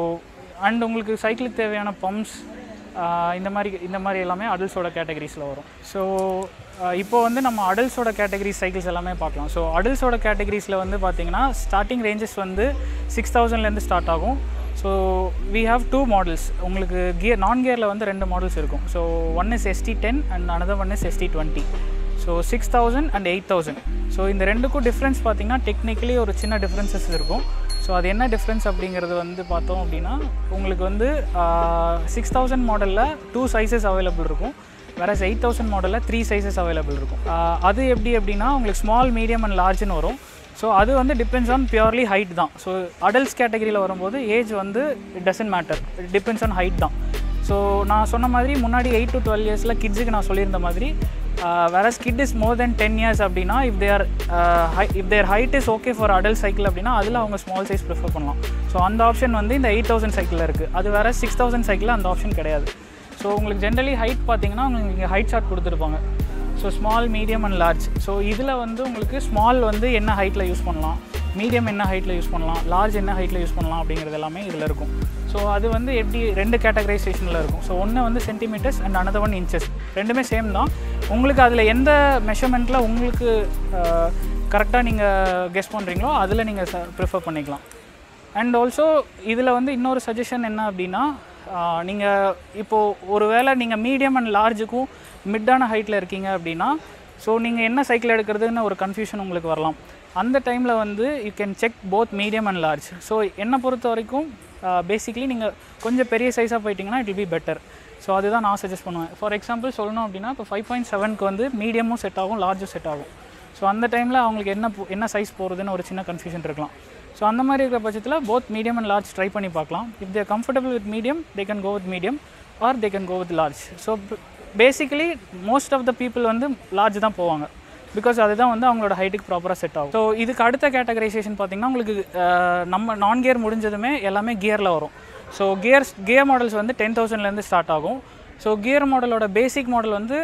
அண்ட் உங்களுக்கு சைக்கிளுக்கு தேவையான பம்ப்ஸ் இந்த மாதிரி இந்த மாதிரி எல்லாமே அடல்ட்ஸோட கேட்டகரிஸில் வரும். ஸோ இப்போ வந்து நம்ம அடல்ட்ஸோட கேட்டகரி சைக்கிள்ஸ் எல்லாமே பார்க்கலாம். ஸோ அடல்ட்ஸோட கேட்டகரிஸில் வந்து பார்த்தீங்கன்னா ஸ்டார்டிங் ரேஞ்சஸ் வந்து சிக்ஸ் தௌசண்ட்லேருந்து ஸ்டார்ட் ஆகும். So we have two models உங்களுக்கு கியர் நான் கியரில் வந்து ரெண்டு மாடல்ஸ் இருக்கும். So one is ST ten and another one is ST twenty so six thousand and eight thousand so இந்த ரெண்டுக்கும் டிஃப்ரென்ஸ் பார்த்தீங்கன்னா டெக்னிக்கலி ஒரு சின்ன டிஃப்ரென்சஸ் இருக்கும். ஸோ அது என்ன டிஃப்ரென்ஸ் அப்படிங்கிறது வந்து பார்த்தோம் அப்படின்னா உங்களுக்கு வந்து சிக்ஸ் தௌசண்ட் மாடலில் டூ சைஸஸ் அவைலபிள் இருக்கும். வேறு எயிட் தௌசண்ட் மாடலில் த்ரீ சைஸஸ் அவைலபிள் இருக்கும். அது எப்படி அப்படின்னா உங்களுக்கு ஸ்மால் மீடியம் அண்ட் லார்ஜ்னு வரும். ஸோ அது வந்து டிபெண்ட்ஸ் ஆன் பியூர்லி ஹைட் தான். ஸோ அடல்ட்ஸ் கேட்டகரியில் வரும்போது ஏஜ் வந்து it doesn't matter depends on height தான். ஸோ நான் சொன்ன மாதிரி முன்னாடி எயிட் டு டுவெல் இயர்ஸில் கிட்ஸுக்கு நான் சொல்லியிருந்த மாதிரி வேற kid is more than ten years அப்படின்னா if their if their height is okay for adult cycle அப்படின்னா அதில் அவங்க ஸ்மால் சைஸ் ப்ரிஃபர் பண்ணலாம். ஸோ அந்த ஆப்ஷன் வந்து இந்த எயிட் தௌசண்ட் சைக்கிளில் இருக்குது அது வேறு சிக்ஸ் தௌசண்ட் சைக்கிளில் அந்த ஆப்ஷன் கிடையாது. ஸோ உங்களுக்கு ஜென்ரலி ஹைட் பார்த்தீங்கன்னா உங்களுக்கு இங்கே ஹைட் ஷார்ட் கொடுத்துருப்பாங்க. So small medium and large so இதில் வந்து உங்களுக்கு ஸ்மால் வந்து என்ன ஹைட்டில் யூஸ் பண்ணலாம்? மீடியம் என்ன ஹைட்டில் யூஸ் பண்ணலாம் லார்ஜ் என்ன ஹைட்டில் யூஸ் பண்ணலாம் அப்படிங்கிறது எல்லாமே இதில் இருக்கும். ஸோ அது வந்து எப்படி ரெண்டு கேட்டகரைசேஷனில் இருக்கும். ஸோ ஒன்று வந்து centimetres and another one inches ரெண்டுமே சேம் தான். உங்களுக்கு அதில் எந்த மெஷர்மெண்ட்டில் உங்களுக்கு கரெக்டாக நீங்கள் கெஸ் பண்ணுறீங்களோ அதில் நீங்கள் ப்ரிஃபர் பண்ணிக்கலாம். அண்ட் ஆல்சோ இதில் வந்து இன்னொரு சஜஷன் என்ன அப்படின்னா நீங்கள் இப்போது ஒரு வேளை நீங்கள் மீடியம் அண்ட் லார்ஜுக்கும் மிட்டான ஹைட்டில் இருக்கீங்க அப்படின்னா ஸோ நீங்கள் என்ன சைக்கிள் எடுக்கிறதுன்னு ஒரு கன்ஃபியூஷன் உங்களுக்கு வரலாம். அந்த டைமில் வந்து you can check both medium and large so என்னை பொறுத்த வரைக்கும் uh, பேசிக்லி நீங்கள் கொஞ்சம் பெரிய சைஸாக போயிட்டீங்கன்னா it will be better so அதுதான் நான் சஜஸ்ட் பண்ணுவேன். ஃபார் எக்ஸாம்பிள் சொல்லணும் அப்படின்னா இப்போ ஃபைவ் பாயிண்ட் செவனுக்கு வந்து மீடியமும் செட் ஆகும் லார்ஜும் செட் ஆகும். ஸோ அந்த டைமில் அவங்களுக்கு என்ன என்ன சைஸ் போகிறதுன்னு ஒரு சின்ன கன்ஃபியூஷன் இருக்கலாம். ஸோ அந்த மாதிரி இருக்கிற பட்சத்தில் both medium and large try பண்ணி பார்க்கலாம். If they're comfortable with medium they can go with medium or they can go with large so basically most of the people வந்து லார்ஜ் தான் போவாங்க. பிகாஸ் அதுதான் வந்து அவங்களோட ஹைட்டுக்கு ப்ராப்பராக செட் ஆகும். ஸோ இதுக்கு அடுத்த கேட்டகரைசேஷன் பார்த்தீங்கன்னா உங்களுக்கு நம்ம நான் கியர் முடிஞ்சதுமே எல்லாமே கியரில் வரும். ஸோ கியர்ஸ் கியர் மாடல்ஸ் வந்து டென் தௌசண்ட்லேருந்து ஸ்டார்ட் ஆகும். ஸோ கியர் மாடலோட பேசிக் மாடல் வந்து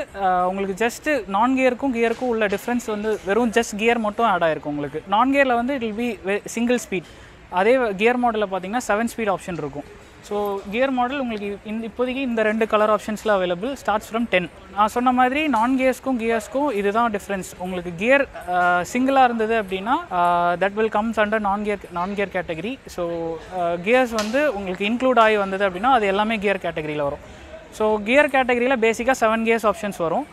உங்களுக்கு ஜஸ்ட்டு நான் கியருக்கும் கியருக்கும் உள்ள டிஃப்ரென்ஸ் வந்து வெறும் ஜஸ்ட் கியர் மட்டும் ஆட் ஆயிருக்கும் உங்களுக்கு. நான் கியரில் வந்து it will be single speed அதே கியர் மாடலில் பார்த்தீங்கன்னா செவன் ஸ்பீட் ஆப்ஷன் இருக்கும். ஸோ கியர் மாடல் உங்களுக்கு இந்த இப்போதைக்கு இந்த ரெண்டு கலர் ஆப்ஷன்ஸில் அவைலபிள் ஸ்டார்ட்ஸ் ஃப்ரம் டென் நான் சொன்ன மாதிரி நான் கியர்ஸ்க்கும் கியர்ஸ்க்கும் இதுதான் டிஃப்ரென்ஸ் உங்களுக்கு கியர் சிங்கிளாக இருந்தது அப்படின்னா that will comes under non gear non gear category so gears வந்து உங்களுக்கு இன்க்ளூட் ஆகி வந்தது அப்படின்னா அது எல்லாமே கியர் கேட்டகரியில் வரும். ஸோ கியர் கேட்டகரியில் பேசிக்காக செவன் கியர்ஸ் ஆப்ஷன்ஸ் வரும்.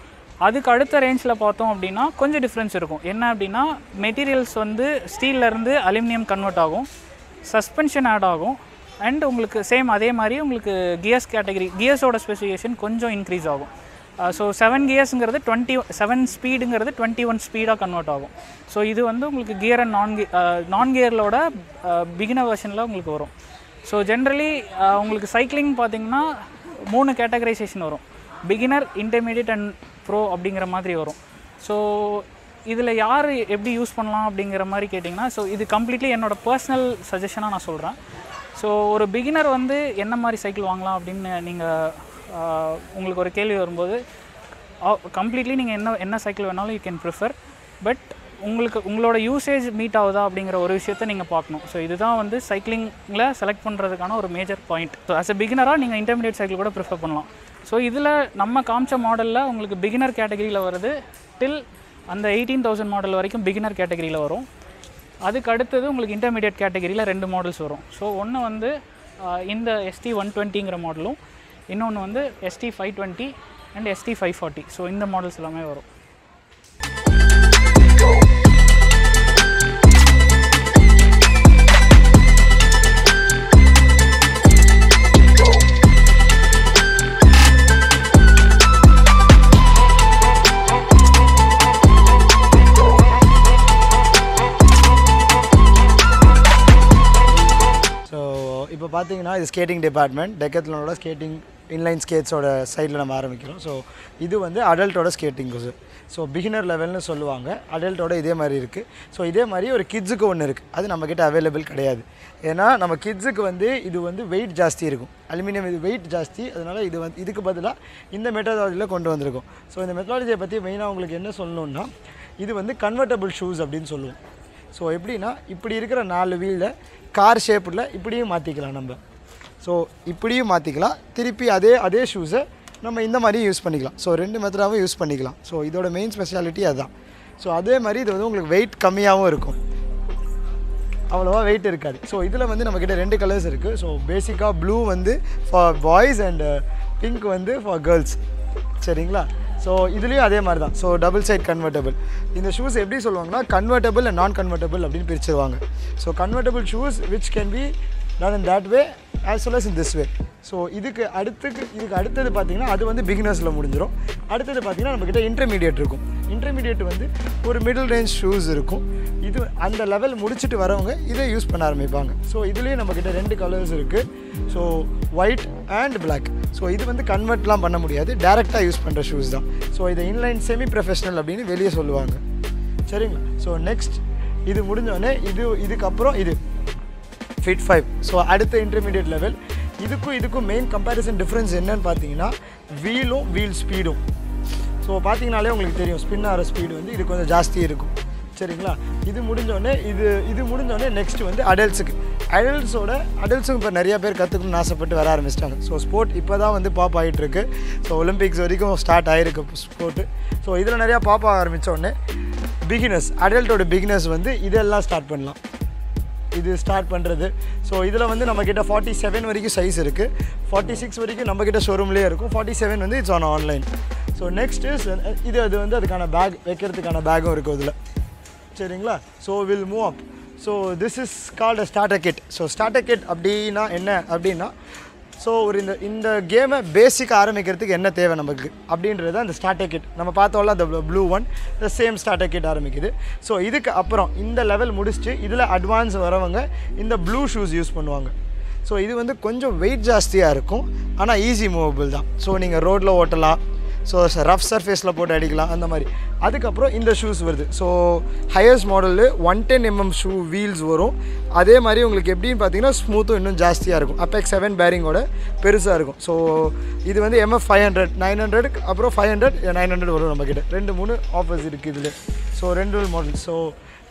அதுக்கு அடுத்த ரேஞ்சில் பார்த்தோம் அப்படின்னா கொஞ்சம் டிஃப்ரென்ஸ் இருக்கும். என்ன அப்படின்னா மெட்டீரியல்ஸ் வந்து ஸ்டீல்லேருந்து அலுமினியம் கன்வெர்ட் ஆகும். சஸ்பென்ஷன் ஆட் ஆகும். அண்ட் உங்களுக்கு சேம் அதே மாதிரி உங்களுக்கு கியர்ஸ் கேட்டகரி கியர்ஸோட ஸ்பெசிஃபிகேஷன் கொஞ்சம் இன்க்ரீஸ் ஆகும். ஸோ செவன் கியர்ஸுங்கிறது டுவெண்ட்டி செவன் ஸ்பீடுங்கிறது டுவெண்ட்டி ஒன் ஸ்பீடாக கன்வெர்ட் ஆகும். ஸோ இது வந்து உங்களுக்கு கியர் அண்ட் நான் நான் கியரோட பிகினர் வெர்ஷனில் உங்களுக்கு வரும். ஸோ ஜென்ரலி uh, உங்களுக்கு சைக்கிளிங் பார்த்தீங்கன்னா மூணு கேட்டகரைசேஷன் வரும். பிகினர் இன்டர்மீடியட் அண்ட் ப்ரோ அப்படிங்கிற மாதிரி வரும். ஸோ இதில் யார் எப்படி யூஸ் பண்ணலாம் அப்படிங்கிற மாதிரி கேட்டிங்கன்னா ஸோ இது கம்ப்ளீட்லி என்னோட பர்சனல் சஜஷனாக நான் சொல்கிறேன் ஸோ ஒரு பிகினர் வந்து என்ன மாதிரி சைக்கிள் வாங்கலாம் அப்படின்னு நீங்கள் உங்களுக்கு ஒரு கேள்வி வரும்போது கம்ப்ளீட்லி நீங்கள் என்ன என்ன சைக்கிள் வேணாலும் யூ கேன் ப்ரிஃபர் பட் உங்களுக்கு உங்களோட யூசேஜ் மீட் ஆகுதா அப்படிங்கிற ஒரு விஷயத்தை நீங்கள் பார்க்கணும். ஸோ இதுதான் வந்து சைக்கிளிங்கில் செலக்ட் பண்ணுறதுக்கான ஒரு major point so as a பிகினராக நீங்கள் இன்டர்மீடியட் சைக்கிள் கூட ப்ரிஃபர் பண்ணலாம். ஸோ இதில் நம்ம காமிச்ச மாடலில் உங்களுக்கு பிகினர் கேட்டகரியில் வருது. டில் அந்த எயிட்டீன் தௌசண்ட் மாடல் வரைக்கும் பிகினர் கேட்டகரியில் வரும். அதுக்கு அடுத்தது உங்களுக்கு இன்டர்மீடியட் கேட்டகரியில் ரெண்டு மாடல்ஸ் வரும். ஸோ ஒன்று வந்து இந்த எஸ்டி ஒன் டுவெண்ட்டிங்கிற மாடலும் இன்னொன்று வந்து ST five twenty and ST five forty so இந்த மாடல்ஸ் எல்லாமே வரும். பார்த்தீங்கன்னா இது ஸ்கேட்டிங் டிபார்ட்மெண்ட் டெக்கத்லனோட ஸ்கேட்டிங் இன்லைன் ஸ்கேட்ஸோட சைடில் நம்ம ஆரம்பிக்கிறோம். ஸோ இது வந்து அடல்ட்டோட ஸ்கேட்டிங் கோர்ஸ் ஸோ பிகினர் லெவல்னு சொல்லுவாங்க. அடல்ட்டோட இதே மாதிரி இருக்குது ஸோ இதே மாதிரி ஒரு கிட்ஸுக்கு ஒன்று இருக்குது அது நம்மக்கிட்ட அவைலபிள் கிடையாது. ஏன்னா நம்ம கிட்ஸுக்கு வந்து இது வந்து வெயிட் ஜாஸ்தி இருக்கும். அலுமினியம் இது வெயிட் ஜாஸ்தி. அதனால் இது வந்து இதுக்கு பதிலாக இந்த மெத்தடாலஜியில் கொண்டு வந்திருக்கோம். ஸோ இந்த மெட்டாலஜியை பற்றி மெயினாக உங்களுக்கு என்ன சொல்லணுன்னா இது வந்து கன்வெர்ட்டபிள் ஷூஸ் அப்படின்னு சொல்லுவோம். ஸோ எப்படின்னா இப்படி இருக்கிற நாலு வீலில் கார் ஷேப்பில் இப்படியும் மாற்றிக்கலாம் நம்ம. ஸோ இப்படியும் மாற்றிக்கலாம் திருப்பி அதே அதே ஷூஸை நம்ம இந்த மாதிரியும் யூஸ் பண்ணிக்கலாம். ஸோ ரெண்டு மெத்தடாகவும் யூஸ் பண்ணிக்கலாம். ஸோ இதோட மெயின் ஸ்பெஷாலிட்டி அதுதான் ஸோ அதே மாதிரி இது வந்து உங்களுக்கு வெயிட் கம்மியாகவும் இருக்கும். அவ்வளோவா வெயிட் இருக்காது. ஸோ இதில் வந்து நம்மக்கிட்ட ரெண்டு கலர்ஸ் இருக்குது ஸோ பேசிக்காக ப்ளூ வந்து ஃபார் பாய்ஸ் அண்டு பிங்க் வந்து ஃபார் கேர்ள்ஸ் சரிங்களா? ஸோ இதுலேயும் அதே மாதிரி தான் ஸோ டபுள் சைட் கன்வெர்ட்டபிள் இந்த ஷூஸ் எப்படி சொல்லுவாங்கன்னா கன்வெர்ட்டபிள் அண்ட் நான் கன்வெர்ட்டபிள் அப்படின்னு பிரிச்சுருவாங்க. So convertible shoes which can be done in that way as well as in this way so இதுக்கு அடுத்துக்கு இதுக்கு அடுத்தது பார்த்திங்கன்னா அது வந்து பிகினர்ஸில் முடிஞ்சிடும் அடுத்தது பார்த்திங்கன்னா நம்மக்கிட்ட இன்டர்மீடியட் இருக்கும். இன்டர்மீடியட் வந்து ஒரு மிடில் ரேஞ்ச் ஷூஸ் இருக்கும். இது அந்த லெவல் முடிச்சுட்டு வரவங்க இதை யூஸ் பண்ண ஆரம்பிப்பாங்க. ஸோ இதுலேயும் நம்மக்கிட்ட ரெண்டு கலர்ஸ் இருக்குது so white and black so இது வந்து கன்வெர்ட்லாம் பண்ண முடியாது. டேரெக்டாக யூஸ் பண்ணுற ஷூஸ் தான். ஸோ இதை இன்லைன் செமி ப்ரொஃபஷனல் அப்படின்னு வெளியே சொல்லுவாங்க. சரிங்களா? ஸோ நெக்ஸ்ட் இது முடிஞ்சோடனே இது இதுக்கப்புறம் இது. ஃபிட் ஃபைவ் ஸோ அடுத்த இன்டர்மீடியட் லெவல் இதுக்கும் இதுக்கும் மெயின் கம்பேரிசன் டிஃப்ரென்ஸ் என்னன்னு பார்த்தீங்கன்னா வீலும் வீல் ஸ்பீடும் ஸோ பார்த்தீங்கனாலே உங்களுக்கு தெரியும் ஸ்பின் ஆகிற ஸ்பீடு வந்து இது கொஞ்சம் ஜாஸ்தி இருக்கும். சரிங்களா? இது முடிஞ்சோடனே இது இது முடிஞ்சோடனே நெக்ஸ்ட் வந்து அடல்ட்ஸுக்கு அடல்ட்ஸோட அடல்ட்ஸும் இப்போ நிறையா பேர் கற்றுக்கணும்னு ஆசைப்பட்டு வர ஆரம்பிச்சிட்டாங்க. ஸோ ஸ்போர்ட் இப்போ தான் வந்து பாப் ஆகிட்டுருக்கு ஸோ ஒலிம்பிக்ஸ் வரைக்கும் ஸ்டார்ட் ஆகிருக்கு ஸ்போர்ட்டு ஸோ இதில் நிறையா பாப் ஆக ஆரம்பித்தோடனே பிகினர்ஸ் அடல்ட்டோட பிகினர்ஸ் வந்து இதெல்லாம் ஸ்டார்ட் பண்ணலாம். இது ஸ்டார்ட் பண்ணுறது ஸோ இதில் வந்து நம்மக்கிட்ட ஃபார்ட்டி செவன் வரைக்கும் சைஸ் இருக்குது ஃபார்ட்டி சிக்ஸ் வரைக்கும் நம்மக்கிட்ட ஷோரூம்லேயே இருக்கும். ஃபார்ட்டி செவன் வந்து it's on online so next is இது அது வந்து அதுக்கான பேக் வைக்கிறதுக்கான பேக்கும் இருக்கும் இதில். சரிங்களா? So will move up so this is called a starter kit so starter kit அப்படின்னா என்ன? அப்படின்னா ஸோ ஒரு இந்த இந்த கேமை பேசிக் ஆரம்பிக்கிறதுக்கு என்ன தேவை நமக்கு? அப்படின்றது அந்த ஸ்டார்டர் கிட் நம்ம பார்த்தோம்ல அந்த blue one the same starter kit ஆரம்பிக்குது. ஸோ இதுக்கு அப்புறம் இந்த லெவல் முடிச்சுட்டு இதில் அட்வான்ஸ் வரவங்க இந்த ப்ளூ ஷூஸ் யூஸ் பண்ணுவாங்க. ஸோ இது வந்து கொஞ்சம் வெயிட் ஜாஸ்தியாக இருக்கும். ஆனால் ஈஸி மூவபிள் தான். ஸோ நீங்கள் ரோட்டில் ஓட்டலாம். ஸோ ரஃப் சர்ஃபேஸில் போட்டு அடிக்கலாம் அந்த மாதிரி. அதுக்கப்புறம் இந்த ஷூஸ் வருது. So highest model one ten mm shoe wheels வரும். அதே மாதிரி உங்களுக்கு எப்படின்னு பார்த்தீங்கன்னா ஸ்மூத்தும் இன்னும் ஜாஸ்தியாக இருக்கும். அப்பெக்ஸ் செவன் பேரிங்கோட பெருசாக இருக்கும். ஸோ இது வந்து எம்எஃப் ஃபைவ் ஹண்ட்ரட் நைன் ஹண்ட்ரடுக்கு அப்புறம் ஃபைவ் ஹண்ட்ரட் நைன் ஹண்ட்ரட் வரும் நம்மக்கிட்ட ரெண்டு மூணு ஆஃபர்ஸ் இருக்குது இதில். ஸோ ரெண்டு மாடல் ஸோ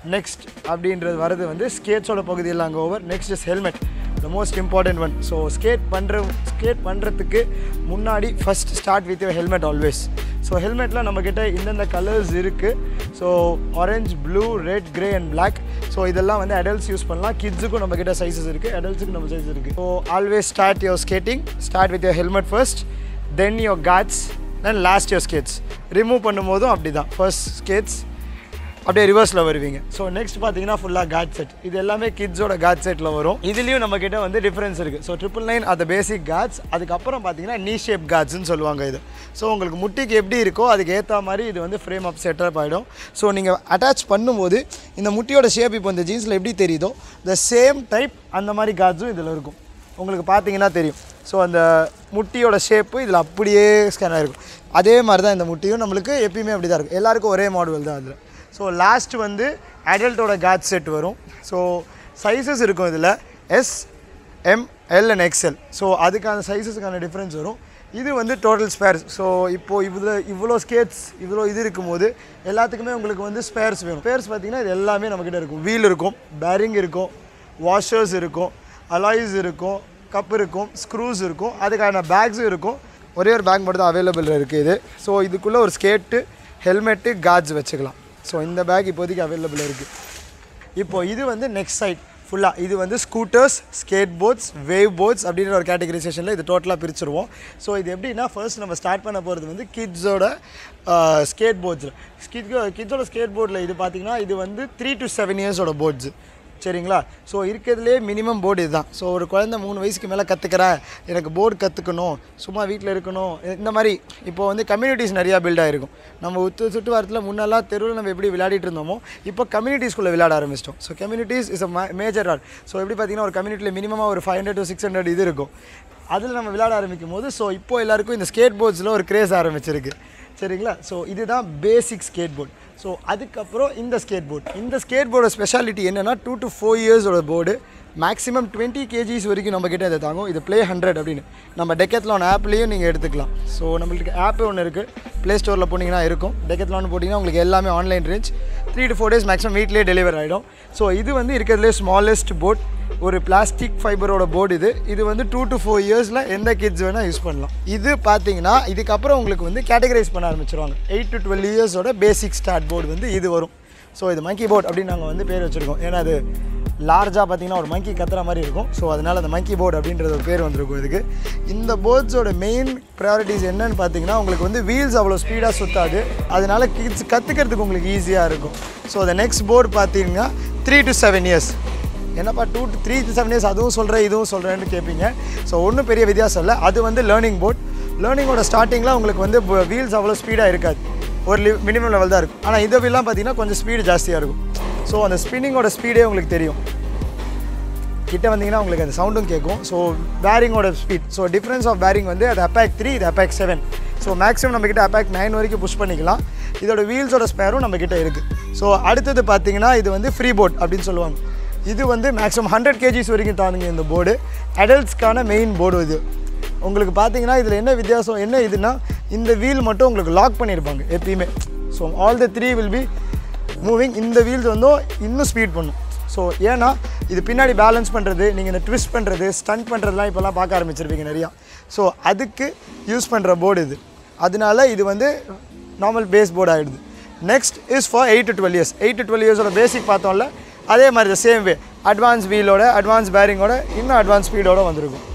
நெக்ஸ்ட் அப்படின்றது வரது வந்து ஸ்கேட்ஸோட பகுதியில் அங்கே over next is helmet the most important one so skate பண்ணுற ஸ்கேட் பண்ணுறதுக்கு முன்னாடி first start with helmet always so ஹெல்மெட்டில் நம்மக்கிட்ட இந்தந்த கலர்ஸ் இருக்குது so orange blue red grey and black so இதெல்லாம் வந்து அடல்ட்ஸ் யூஸ் பண்ணலாம். கிட்ஸுக்கும் நம்மக்கிட்ட சைஸஸ் இருக்குது அடல்ட்ஸுக்கு நம்ம சைஸ் இருக்குது so always start your skating start with your helmet first then your guards then last your skates remove பண்ணும்போதும் அப்படி தான் ஃபர்ஸ்ட் ஸ்கேட்ஸ் அப்படியே ரிவர்ஸில் வருவீங்க. ஸோ நெக்ஸ்ட் பார்த்தீங்கன்னா ஃபுல்லாக காட் செட் இது எல்லாமே கிட்ஸோட காட் செட்டில் வரும். இதுலேயும் நம்ம கிட்ட வந்து டிஃப்ரென்ஸ் இருக்குது ஸோ ட்ரிபிள் நைன் அது பேசிக் காட்ஸ் அதுக்கப்புறம் பார்த்தீங்கன்னா நீ ஷேப் காட்ஸ்னு சொல்லுவாங்க இது. ஸோ உங்களுக்கு முட்டிக்கு எப்படி இருக்கோ அதுக்கு ஏற்ற மாதிரி இது வந்து ஃப்ரேம் அப் செட்டப் ஆகிடும் ஸோ நீங்கள் அட்டாச் பண்ணும்போது இந்த முட்டியோட ஷேப் இப்போ இந்த ஜீன்ஸில் எப்படி தெரியுதோ த சேம் டைப் அந்த மாதிரி காட்ஸும் இதில் இருக்கும். உங்களுக்கு பார்த்தீங்கன்னா தெரியும். ஸோ அந்த முட்டியோட ஷேப்பு இதில் அப்படியே ஸ்கேன் ஆகிருக்கும் அதே மாதிரி தான் இந்த முட்டியும் நம்மளுக்கு எப்பயுமே அப்படி தான் இருக்கும். எல்லாருக்கும் ஒரே மாடல் தான் அதில். ஸோ லாஸ்ட் வந்து அடல்ட்டோட கேட் செட் வரும். ஸோ சைஸஸ் இருக்கும் இதில். S M L and XL so அதுக்கான சைஸஸுக்கான டிஃப்ரென்ஸ் வரும். இது வந்து டோட்டல் ஸ்பேர்ஸ் ஸோ இப்போது இவ்வளோ இவ்வளோ ஸ்கேட்ஸ் இவ்வளோ இது இருக்கும்போது எல்லாத்துக்குமே உங்களுக்கு வந்து ஸ்பேர்ஸ் வேணும். ஸ்பேர்ஸ் பார்த்தீங்கன்னா இது எல்லாமே நம்மக்கிட்ட இருக்கும். வீல் இருக்கும் பேரிங் இருக்கும் வாஷர்ஸ் இருக்கும் அலாய்ஸ் இருக்கும் கப் இருக்கும் ஸ்க்ரூஸ் இருக்கும். அதுக்கான பேக்ஸும் இருக்கும். ஒரே ஒரு பேக் மட்டும் தான் அவைலபிள் இருக்குது இது. ஸோ இதுக்குள்ளே ஒரு ஸ்கேட்டு ஹெல்மெட்டு காட்ஸ் வச்சுக்கலாம். ஸோ இந்த பேக் இப்போதைக்கு அவைலபிள் இருக்குது இப்போது இது வந்து நெக்ஸ்ட் சைட் ஃபுல்லாக இது வந்து scooters skate ports wave ports அப்படின்ற ஒரு கேட்டகரைசேஷனில் இது டோட்டலாக பிரிச்சுருவோம். ஸோ இது எப்படின்னா ஃபர்ஸ்ட் நம்ம ஸ்டார்ட் பண்ண போகிறது வந்து கிட்ஸோட ஸ்கேட் போர்ட்ஸில் கிட் கிட்ஸோட ஸ்கேட் போர்டில் இது பார்த்திங்கன்னா இது வந்து த்ரீ டு செவன் இயர்ஸோட போர்ட்ஸு சரிங்களா? ஸோ இருக்கிறதுலே மினிமம் போர்டு இதுதான். ஸோ ஒரு குழந்தை மூணு வயசுக்கு மேலே கற்றுக்கிற எனக்கு போர்டு கற்றுக்கணும் சும்மா வீட்டில் இருக்கணும் இந்த மாதிரி. இப்போ வந்து கம்யூனிட்டிஸ் நிறையா பில்ட் ஆகிருக்கும் நம்ம உத்து சுட்டு வாரத்தில் முன்னெல்லாம் தெருவில் நம்ம எப்படி விளையாடிட்டு இருந்தோமோ இப்போ கம்யூனிட்டிஸ்குள்ளே விளையாட ஆரம்பிச்சிட்டோம். So communities is a major or so எப்படி பார்த்தீங்கன்னா ஒரு கம்யூனிட்டியில் மினிமமாக ஒரு five hundred to six hundred இது இருக்கும். அதில் நம்ம விளையாட ஆரம்பிக்கும் போது ஸோ இப்போ எல்லாருக்கும் இந்த ஸ்கேட் போர்ட்ஸில் ஒரு கிரேஸ் ஆரம்பிச்சிருக்கு. சரிங்களா? ஸோ இதுதான் பேசிக் ஸ்கேட் போர்ட் ஸோ அதுக்கப்புறம் இந்த ஸ்கேட் போர்ட் இந்த ஸ்கேட் போர்டோட ஸ்பெஷாலிட்டி என்னென்னா டூ டு ஃபோர் இயர்ஸோட போர்டு மேக்ஸிமம் டுவெண்ட்டி கேஜிஸ் வரைக்கும் நம்ம கிட்டே இதை தாங்கும். இது ப்ளே ஹண்ட்ரட் அப்படின்னு. நம்ம டெக்கத்லான் ஆப்லேயும் நீங்கள் எடுத்துக்கலாம். ஸோ நம்மளுக்கு ஆப் ஒன்று இருக்குது ப்ளே ஸ்டோரில் போனீங்கன்னா இருக்கும். டெக்கத்லான் போட்டிங்கன்னா உங்களுக்கு எல்லாமே online range three to four days maximum வீட்லேயே டெலிவர் ஆகிடும் ஸோ இது வந்து இருக்கிறதுலே ஸ்மாலஸ்ட் போட் ஒரு பிளாஸ்டிக் ஃபைபரோட போர்டு இது. இது வந்து டூ டு ஃபோர் இயர்ஸில் எந்த கிட்ஸ் வேணால் யூஸ் பண்ணலாம். இது பார்த்தீங்கன்னா இதுக்கப்புறம் உங்களுக்கு வந்து கேட்டகரைஸ் பண்ண ஆரம்பிச்சிருவாங்க. எயிட் டு டுவெல் இயர்ஸோட பேசிக் ஸ்டார்ட் போர்டு வந்து இது வரும். ஸோ இது மங்கி போர்ட் அப்படின்னு நாங்கள் வந்து பேர் வச்சுருக்கோம். ஏன்னா அது லார்ஜாக பார்த்தீங்கன்னா ஒரு மங்கி கத்துற மாதிரி இருக்கும். ஸோ அதனால் அந்த மங்கி போர்டு அப்படின்றது ஒரு பேர் வந்திருக்கும் இதுக்கு. இந்த போர்ட்ஸோட மெயின் ப்ரையாரிட்டிஸ் என்னன்னு பார்த்தீங்கன்னா உங்களுக்கு வந்து வீல்ஸ் அவ்வளோ ஸ்பீடாக சுற்றாது அதனால கிட்ஸ் கற்றுக்கிறதுக்கு உங்களுக்கு ஈஸியாக இருக்கும். ஸோ அந்த நெக்ஸ்ட் போர்டு பார்த்தீங்கன்னா த்ரீ டு செவன் இயர்ஸ் என்னப்பா two to three to seven years அதுவும் சொல்கிறேன் இதுவும் சொல்கிறேன்னு கேட்பீங்க ஸோ ஒன்றும் பெரிய வித்தியாசம் இல்லை. அது வந்து லேர்னிங் போர்ட் லேர்னிங்கோட ஸ்டார்டிங்கில் உங்களுக்கு வந்து வீல்ஸ் அவ்வளோ ஸ்பீடாக இருக்காது. ஒரு லி மினிமம் லெவல் தான் இருக்கும். ஆனால் இதெல்லாம் பார்த்தீங்கன்னா கொஞ்சம் ஸ்பீடு ஜாஸ்தியாக இருக்கும். ஸோ அந்த ஸ்பின்னிங்கோட ஸ்பீடே உங்களுக்கு தெரியும். கிட்ட வந்தீங்கன்னா உங்களுக்கு அந்த சவுண்டும் கேட்கும். So பேரிங்கோட speed so difference of bearing வந்து அது அப்பேக் த்ரீ இது அப்பேக் செவன் ஸோ மேக்ஸிமம் நம்மக்கிட்ட அப்பேக் நைன் வரைக்கும் புஷ் பண்ணிக்கலாம். இதோட வீல்ஸோட ஸ்பேரும் நம்மக்கிட்ட இருக்குது ஸோ அடுத்தது பார்த்தீங்கன்னா இது வந்து ஃப்ரீ போர்ட் அப்படின்னு சொல்லுவாங்க. இது வந்து மேக்ஸிமம் ஹண்ட்ரட் கேஜிஸ் வரைக்கும் தானுங்க இந்த போர்டு அடல்ட்ஸ்க்கான மெயின் போர்டு இது. உங்களுக்கு பார்த்தீங்கன்னா இதில் என்ன வித்தியாசம் என்ன இதுன்னா இந்த வீல் மட்டும் உங்களுக்கு லாக் பண்ணியிருப்பாங்க எப்பயுமே. So all the three will be moving இந்த வீல்ஸ் வந்து இன்னும் ஸ்பீட் பண்ணும். ஸோ ஏன்னா இது பின்னாடி பேலன்ஸ் பண்ணுறது நீங்கள் இந்த ட்விஸ்ட் பண்ணுறது ஸ்டண்ட் பண்ணுறதுலாம் இப்போல்லாம் பார்க்க ஆரம்பிச்சிருப்பீங்க நிறையா. ஸோ அதுக்கு யூஸ் பண்ணுற போர்டு இது. அதனால இது வந்து நார்மல் பேஸ் போர்டு ஆகிடுது next is for eight to twelve years eight to twelve இயர்ஸோட basic பார்த்தோம்ல அதே மாதிரி த சேம் வே அட்வான்ஸ் வீலோட அட்வான்ஸ் பேரிங்கோட இன்னும் அட்வான்ஸ் ஸ்பீடோடு வந்திருக்கும்.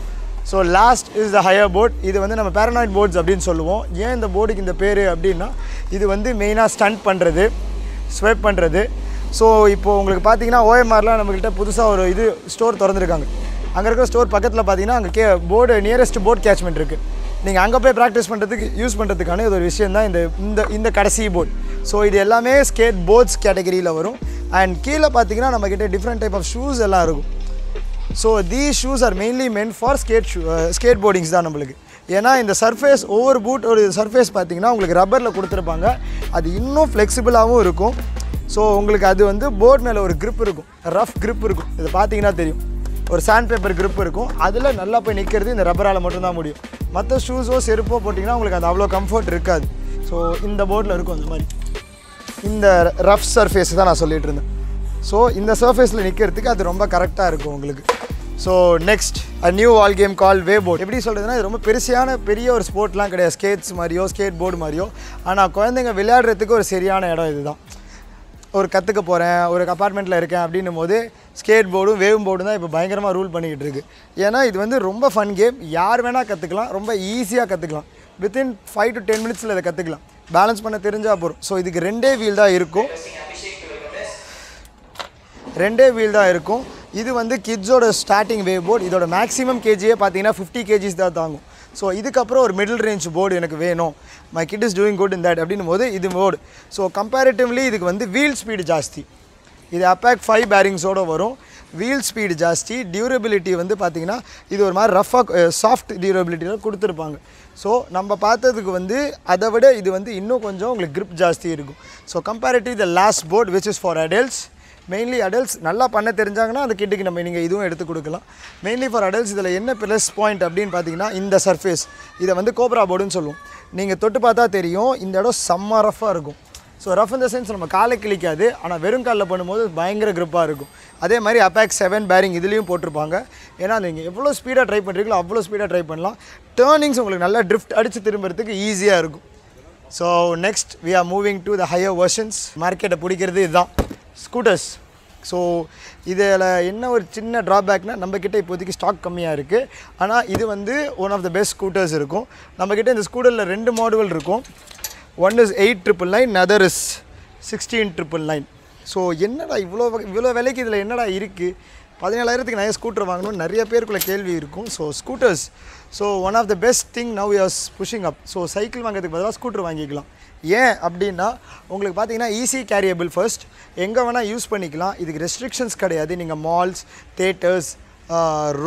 So last is the higher board இது வந்து நம்ம பேரனாய்ட் போர்ட்ஸ் அப்படின்னு சொல்லுவோம். ஏன் இந்த போர்டுக்கு இந்த பேர் அப்படின்னா இது வந்து மெயினாக ஸ்டண்ட் பண்ணுறது ஸ்வெப் பண்ணுறது ஸோ இப்போது உங்களுக்கு பார்த்தீங்கன்னா ஓஎம்ஆரில் நம்மக்கிட்ட புதுசாக ஒரு இது ஸ்டோர் திறந்துருக்காங்க. அங்கே இருக்கிற ஸ்டோர் பக்கத்தில் பார்த்தீங்கன்னா அங்கே K board nearest board catchment இருக்குது நீங்கள் அங்கே போய் ப்ராக்டிஸ் பண்ணுறதுக்கு யூஸ் பண்ணுறதுக்கான இது ஒரு விஷயம் தான் இந்த இந்த இந்த கடைசி போர்ட் ஸோ இது எல்லாமே ஸ்கேட் போர்ட்ஸ் கேட்டகரியில் வரும். அண்ட் கீழே பார்த்தீங்கன்னா நம்மக்கிட்ட டிஃப்ரெண்ட் டைப் ஆஃப் ஷூஸ் எல்லாம் இருக்கும். So the shoes are mainly men for skate shoe skate boardings தான் நம்மளுக்கு. ஏன்னா இந்த சர்ஃபேஸ் ஒவ்வொரு பூட் ஒரு சர்ஃபேஸ் பார்த்தீங்கன்னா உங்களுக்கு ரப்பரில் கொடுத்துருப்பாங்க. அது இன்னும் ஃப்ளெக்சிபிளாகவும் இருக்கும். ஸோ உங்களுக்கு அது வந்து போர்ட் மேலே ஒரு grip இருக்கும். ரஃப் grip இருக்கும். இதை பார்த்தீங்கன்னா தெரியும். ஒரு சாண்ட் பேப்பர் grip இருக்கும். அதில் நல்லா போய் நிற்கிறது இந்த ரப்பரால் மட்டும்தான் முடியும். மற்ற ஷூஸோ செருப்போ போட்டிங்கன்னா உங்களுக்கு அது அவ்வளோ கம்ஃபர்ட் இருக்காது. ஸோ இந்த போர்டில் இருக்கும் அந்த மாதிரி. இந்த ரஃப் சர்ஃபேஸ் தான் நான் சொல்லிட்டு இருந்தேன். ஸோ இந்த சர்ஃபேஸில் நிற்கிறதுக்கு அது ரொம்ப கரெக்டாக இருக்கும் உங்களுக்கு. So next a new wall game call way board எப்படி சொல்கிறதுனா இது ரொம்ப பெருசியான பெரிய ஒரு ஸ்போர்ட்லாம் கிடையாது. ஸ்கேட்ஸ் மாதிரியோ ஸ்கேட் போர்டு மாதிரியோ. ஆனால் குழந்தைங்க விளையாடுறதுக்கு ஒரு சரியான இடம் இதுதான். ஒரு கற்றுக்க போகிறேன் ஒரு அப்பார்ட்மெண்ட்டில் இருக்கேன் அப்படின்னும் போது ஸ்கேட் போர்டும் வேவ் போர்டும் தான் இப்போ பயங்கரமாக ரூல் பண்ணிக்கிட்டு இருக்குது ஏன்னா இது வந்து ரொம்ப ஃபன் கேம் யார் வேணால் கற்றுக்கலாம் ரொம்ப ஈஸியாக கற்றுக்கலாம் வித்தின் ஃபைவ் டு டென் மினிட்ஸில் இதை கற்றுக்கலாம் பேலன்ஸ் பண்ண தெரிஞ்சால் போதும். ஸோ இதுக்கு ரெண்டே வீல் தான் இருக்கும். ரெண்டே வீல் தான் இருக்கும். இது வந்து கிட்ஸோட ஸ்டார்டிங் வேவ் போர்டு இதோட மேக்ஸிமம் கேஜியே பார்த்தீங்கன்னா ஃபிஃப்டி கேஜிஸ் தான் தாங்கும். ஸோ இதுக்கப்புறம் ஒரு மிடில் ரேஞ்ச் போர்டு எனக்கு வேணும். My kid is doing good in that அப்படின்னும் போது இது போர்டு ஸோ கம்பேரிட்டிவ்லி இதுக்கு வந்து வீல் ஸ்பீடு ஜாஸ்தி. இது அப்பேக் ஃபைவ் பேரிங்ஸோடு வரும். வீல் ஸ்பீடு ஜாஸ்தி. டியூரபிலிட்டி வந்து பார்த்தீங்கன்னா இது ஒரு மாதிரி ரஃபாக சாஃப்ட் டியூரபிலிட்டியில் கொடுத்துருப்பாங்க. ஸோ நம்ம பார்த்ததுக்கு வந்து அதை விட இது வந்து இன்னும் கொஞ்சம் உங்களுக்கு கிரிப் ஜாஸ்தி இருக்கும். So comparative the last board which is for adults mainly adults நல்லா பண்ண தெரிஞ்சாங்கன்னா அந்த கிட்டுக்கு நம்ம நீங்கள் இதுவும் எடுத்து கொடுக்கலாம். மெயின்லி ஃபார் அடல்ட்ஸ் இதில் என்ன ப்ளஸ் பாயிண்ட் அப்படின்னு பார்த்தீங்கன்னா இந்த சர்ஃபேஸ் இதை வந்து கோப்ரா போர்டுன்னு சொல்லுவோம். நீங்கள் தொட்டு பார்த்தா தெரியும் இந்த இடம் செம்ம ரஃப்பாக இருக்கும். ஸோ ரஃப் இந்த சென்ஸ் நம்ம காலை கிழிக்காது ஆனால் வெறும் காலில் பண்ணும்போது பயங்கர க்ரிப்பாக இருக்கும். அதே மாதிரி அபேக் செவன் பேரிங் இதுலேயும் போட்டிருப்பாங்க. ஏன்னா நீங்கள் எவ்வளோ ஸ்பீடாக ட்ரை பண்ணுறீங்களோ அவ்வளோ ஸ்பீடாக ட்ரை பண்ணலாம். டேர்னிங்ஸ் உங்களுக்கு நல்லா ட்ரிஃப்ட் அடித்து திரும்புறதுக்கு ஈஸியாக இருக்கும். So next we are moving to the higher versions மார்க்கெட்டை பிடிக்கிறது இதுதான். ஸ்கூட்டர்ஸ் ஸோ இதில் என்ன ஒரு சின்ன ட்ராபேக்னால் நம்மக்கிட்ட இப்போதைக்கு ஸ்டாக் கம்மியாக இருக்குது ஆனால் இது வந்து one of the best scooters இருக்கும். நம்மக்கிட்ட இந்த ஸ்கூட்டரில் ரெண்டு மாடல் இருக்கும். One is eight triple nine other is sixteen triple nine so என்னடா இவ்வளோ இவ்வளோ விலைக்கு இதில் என்னடா இருக்குது பதினேழாயிரத்துக்கு நிறைய ஸ்கூட்டர் வாங்கணும் நிறைய பேருக்குள்ள கேள்வி இருக்கும். So scooters so one of the best thing now yours pushing up so cycle வாங்குறதுக்கு பதிலாக ஸ்கூட்டர் வாங்கிக்கலாம். ஏன் அப்படின்னா உங்களுக்கு பார்த்தீங்கன்னா ஈஸி கேரியபிள் ஃபர்ஸ்ட் எங்கே வேணால் யூஸ் பண்ணிக்கலாம். இதுக்கு ரெஸ்ட்ரிக்ஷன்ஸ் கிடையாது. நீங்கள் மால்ஸ் தேட்டர்ஸ்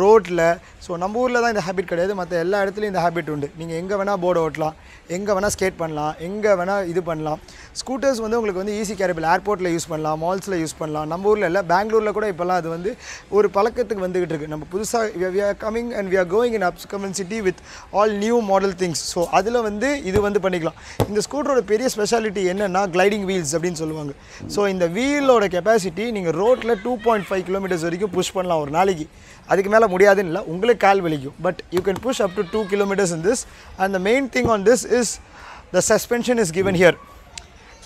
ரோட்டில் ஸோ நம்ம ஊரில் தான் இந்த ஹேபிட் கிடையாது. மற்ற எல்லா இடத்துலையும் இந்த ஹேபிட் உண்டு. நீங்கள் எங்கே வேணால் போர்டு ஓட்டலாம். எங்கே வேணால் ஸ்கேட் பண்ணலாம். எங்கே வேணால் இது பண்ணலாம். ஸ்கூட்டர்ஸ் வந்து உங்களுக்கு வந்து ஈஸி கேரபிள் ஏர்போர்ட்டில் யூஸ் பண்ணலாம். மால்ஸில் யூஸ் பண்ணலாம். நம்ம ஊரில் இல்லை பெங்களூரில் கூட இப்போல்லாம் அது வந்து ஒரு பழக்கத்துக்கு வந்துகிட்டு இருக்குது நம்ம புதுசாக we are coming and we are going in ups common city with all new model things so அதில் வந்து இது வந்து பண்ணிக்கலாம். இந்த ஸ்கூட்டரோட பெரிய ஸ்பெஷாலிட்டி என்னென்னா கிளைடிங் வீல்ஸ் அப்படின்னு சொல்லுவாங்க. ஸோ இந்த வீலோட கெப்பாசிட்டி நீங்கள் ரோட்டில் டூ பாயிண்ட் ஃபைவ் கிலோமீட்டர்ஸ் வரைக்கும் புஷ் பண்ணலாம் ஒரு நாளைக்கு. அதுக்கு மேலே முடியாதுன்னு இல்லை உங்களுக்கு கால் வலிக்கும். But you can push up to two kilometres in this and the main thing on this is the suspension is given here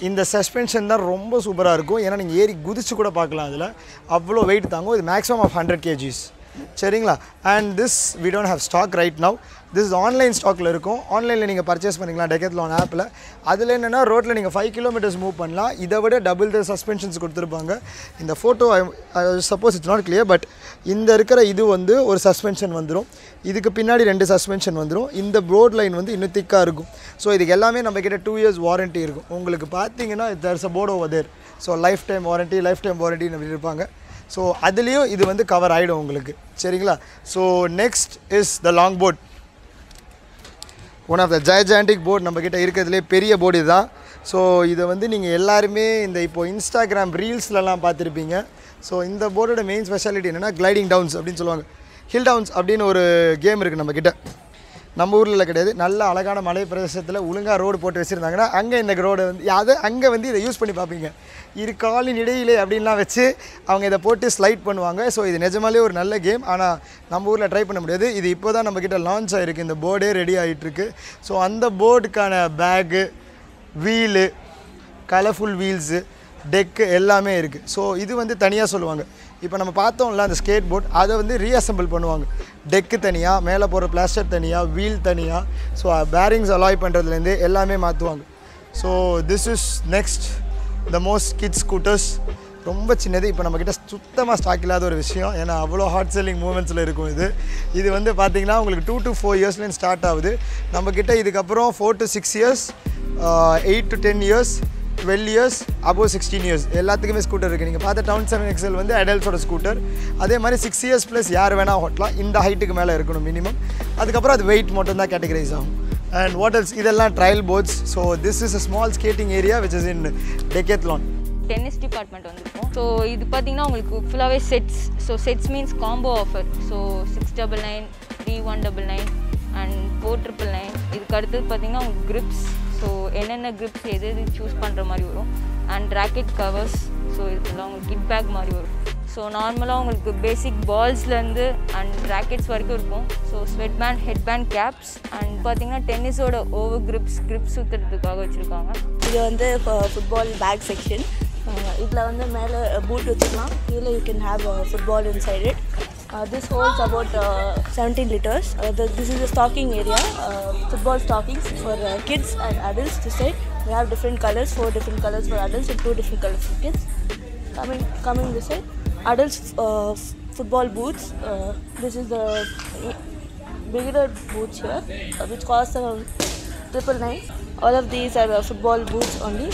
இந்த சஸ்பென்ஷன் தான் ரொம்ப சூப்பராக இருக்கும். ஏன்னா நீங்கள் ஏறி குதிச்சு கூட பார்க்கலாம் அதில். அவ்வளோ வெயிட் தாங்கும். இது மேக்ஸிமம் ஆஃப் ஹண்ட்ரட் கேஜிஸ் சரிங்களா? And this we don't have stock right now this online ஸ்டாக்கில் இருக்கும். ஆன்லைனில் நீங்கள் பர்ச்சேஸ் பண்ணிக்கலாம். டெக்கத்லான் ஆப்பில் அதில் என்னென்னா ரோட்டில் நீங்கள் ஃபைவ் கிலோமீட்டர்ஸ் மூவ் பண்ணலாம். இதை விட டபுள் த சஸ்பென்ஷன்ஸ் கொடுத்துருப்பாங்க. இந்த photo suppose it's not clear but இந்த இருக்கிற இது வந்து ஒரு சஸ்பென்ஷன் வந்துடும் இதுக்கு பின்னாடி ரெண்டு சஸ்பென்ஷன் வந்துடும் இந்த ப்ரோட் லைன் வந்து இன்னும் திக்காக இருக்கும். ஸோ இதுக்கு எல்லாமே நம்ம கிட்ட டூ இயர்ஸ் வாரண்ட்டி இருக்கும். உங்களுக்கு பார்த்தீங்கன்னா there's a board over there so life time warranty life time வாரண்ட்டின்னு அப்படி இருப்பாங்க. ஸோ அதுலேயும் இது வந்து கவர் ஆகிடும் உங்களுக்கு. சரிங்களா? So next is the long board one of the gigantic board நம்மக்கிட்ட இருக்கிறதுலே பெரிய போர்டு இதுதான். ஸோ இதை வந்து நீங்கள் எல்லாருமே இந்த இப்போ இன்ஸ்டாகிராம் ரீல்ஸ்லலாம் பார்த்துருப்பீங்க. ஸோ இந்த போர்டோட மெயின் ஸ்பெஷாலிட்டி என்னென்னா கிளைடிங் டவுன்ஸ் அப்படின்னு சொல்லுவாங்க. ஹில் டவுன்ஸ் அப்படின்னு ஒரு கேம் இருக்குது நம்மக்கிட்ட நம்ம ஊரில் கிடையாது. நல்ல அழகான மலை பிரதேசத்தில் ஒழுங்காக ரோடு போட்டு வச்சுருந்தாங்கன்னா அங்கே இந்த ரோடு வந்து அதை அங்கே வந்து இதை யூஸ் பண்ணி பார்ப்பீங்க. இரு காலின் இடையிலே அப்படின்லாம் வச்சு அவங்க இதை போட்டு ஸ்லைட் பண்ணுவாங்க. ஸோ இது நிஜமாலே ஒரு நல்ல கேம் ஆனால் நம்ம ஊரில் ட்ரை பண்ண முடியாது. இது இப்போ தான் நம்மக்கிட்ட லான்ச் ஆகிருக்கு இந்த போர்டே ரெடி ஆகிட்டுருக்கு ஸோ அந்த போர்டுக்கான bag wheel colourful wheels deck எல்லாமே இருக்குது ஸோ இது வந்து தனியாக சொல்லுவாங்க. இப்போ நம்ம பார்த்தோம்ல அந்த ஸ்கேட் போர்ட் அதை வந்து ரீஅசம்பிள் பண்ணுவாங்க. டெக்கு தனியாக மேலே போகிற பிளாஸ்டர் தனியாக வீல் தனியாக ஸோ பேரிங்ஸ் அலாய் பண்ணுறதுலேருந்து எல்லாமே மாற்றுவாங்க. So this is next the most kids scooters ரொம்ப சின்னது இப்போ நம்மக்கிட்ட சுத்தமாக ஸ்டாக் இல்லாத ஒரு விஷயம். ஏன்னா அவ்வளோ ஹாட் செல்லிங் மூமெண்ட்ஸில் இருக்கும் இது. இது வந்து பார்த்திங்கன்னா உங்களுக்கு டூ டு ஃபோர் இயர்ஸ்லேருந்து ஸ்டார்ட் ஆகுது. நம்மக்கிட்ட இதுக்கப்புறம் four to six years eight to ten years twelve years above sixteen years எல்லாத்துக்குமே ஸ்கூட்டர் இருக்குது நீங்கள் பார்த்த டவுன் செவன் எக்ஸல் வந்து அடல்ட்ஸோட ஸ்கூட்டர் அதே மாதிரி சிக்ஸ் இயர்ஸ் ப்ளஸ் யார் வேணால் ஓட்டலாம். இந்த ஹைட்டுக்கு மேலே இருக்கணும் மினிமம் அதுக்கப்புறம் அது வெயிட் மட்டும் தான் கேட்டகரைஸ் ஆகும் அண்ட் வாட் இதெல்லாம் trial boards so this is a small skating area which is in Decathlon tennis department வந்துருக்கும். ஸோ இது பார்த்தீங்கன்னா உங்களுக்கு ஃபுல்லாகவே sets so sets means combo offer so six double nine three one double nine and four triple nine இதுக்கு அடுத்தது பார்த்தீங்கன்னா உங்களுக்கு grips so என்னென்ன கிரிப்ஸ் எது எது சூஸ் பண்ணுற மாதிரி வரும். அண்ட் ராக்கெட் கவர்ஸ் ஸோ இதெல்லாம் உங்களுக்கு கிட் பேக் மாதிரி வரும். ஸோ நார்மலாக உங்களுக்கு பேசிக் பால்ஸ்லேருந்து அண்ட் ராக்கெட்ஸ் வரைக்கும் இருக்கும். So sweat band head band caps and பார்த்தீங்கன்னா டென்னிஸோட ஓவர் கிரிப்ஸ் கிரிப்ஸ் சுற்றுறதுக்காக வச்சுருக்காங்க. இது வந்து இப்போ ஃபுட்பால் பேக் செக்ஷன் இதில் வந்து மேலே பூட் வச்சுக்கலாம் கீழே you can have football inside it Uh, this holds about uh, 17 liters. Uh, the, this is a stocking area, uh, football stockings for uh, kids and adults to say. We have different colors, four different colors for adults and two different colors for kids. Coming, coming this side, adults uh, football boots. this is the bigger boots here, which costs around triple nine. All of these are football boots only.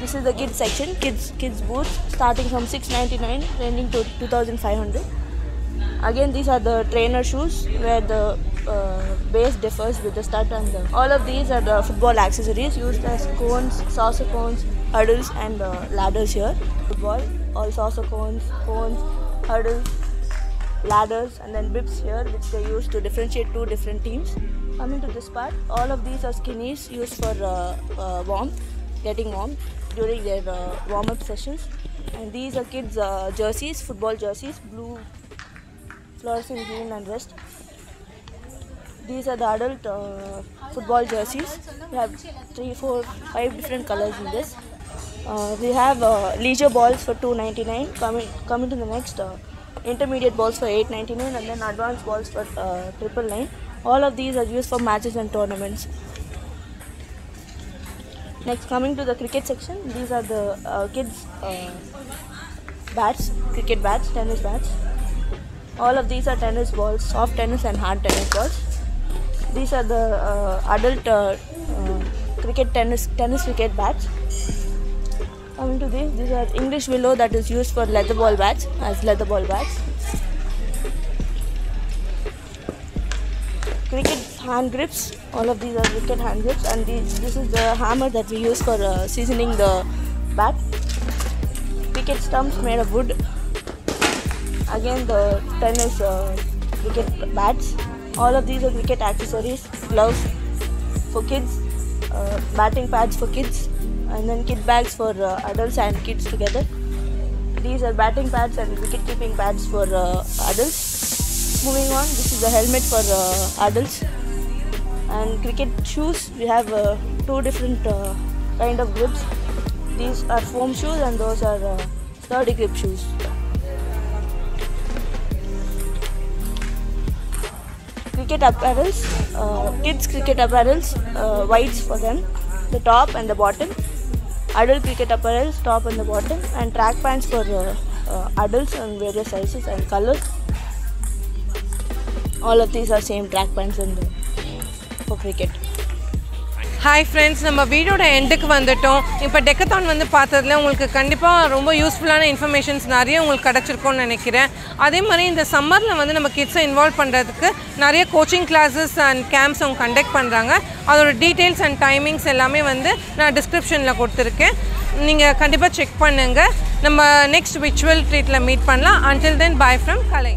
This is the kids section, kids kids boots starting from 699 ranging to 2500. Again, these are the trainer shoes where the uh, base differs with the stud and the. All of these are the football accessories used as cones, saucer cones, hurdles, and uh, ladders here. Football, all saucer cones, cones, hurdles, ladders and then bibs here which they use to differentiate two different teams. Coming to this part, all of these are skinnies used for uh, uh, warmth, getting warm during their uh, warm-up sessions. And these are kids' uh, jerseys, football jerseys, blue, fluorescent green and rest. These are the adult uh, football jerseys. We have three, four, five different colors in this. Uh, we have uh, leisure balls for 2.99. Coming coming to the next, uh, intermediate balls for 8.99 and then advanced balls for uh, triple nine. All of these are used for matches and tournaments. Next, coming to the cricket section, these are the uh, kids' bats, cricket bats, tennis bats. All of these are tennis balls, soft tennis and hard tennis balls. These are the uh, adult uh, uh, cricket tennis tennis cricket bats. Coming to these, these are English willow that is used for leather ball bats as leather ball bats. Cricket hand grips. All of these are cricket hand grips, and these, this is the hammer that we use for uh, seasoning the bat. Cricket stumps made of wood. Again, the tennis uh, cricket bats. All of these are cricket accessories, gloves for kids, uh, batting pads for kids, and then kit bags for uh, adults and kids together. These are batting pads and wicket keeping pads for uh, adults. Moving on, this is the helmet for uh, adults. And cricket shoes, we have uh, two different kind of grips. These are foam shoes and those are sturdy grip shoes. Cricket apparels, uh, kids cricket apparels, uh, whites for them, the top and the bottom. Adult cricket apparels, top and the bottom, and track pants for uh, uh, adults in various sizes and colors. All of these are same track pants for cricket. Hi friends நம்ம வீடியோட எண்டுக்கு வந்துட்டோம். இப்போ டெக்கத்தான் வந்து பார்த்ததுல உங்களுக்கு கண்டிப்பாக ரொம்ப யூஸ்ஃபுல்லான இன்ஃபர்மேஷன்ஸ் நிறைய உங்களுக்கு கிடச்சிருக்கும்னு நினைக்கிறேன். அதே மாதிரி இந்த சம்மரில் வந்து நம்ம கிட்ஸை இன்வால்வ் பண்ணுறதுக்கு நிறைய கோச்சிங் கிளாஸஸ் அண்ட் கேம்ப்ஸ் அவங்க கண்டக்ட் பண்ணுறாங்க அதோட டீட்டெயில்ஸ் அண்ட் டைமிங்ஸ் எல்லாமே வந்து நான் டிஸ்கிரிப்ஷனில் கொடுத்துருக்கேன். நீங்கள் கண்டிப்பாக செக் பண்ணுங்கள் நம்ம நெக்ஸ்ட் விச்சுவல் ட்ரீட்டில் மீட் பண்ணலாம். Until then bye from Kalai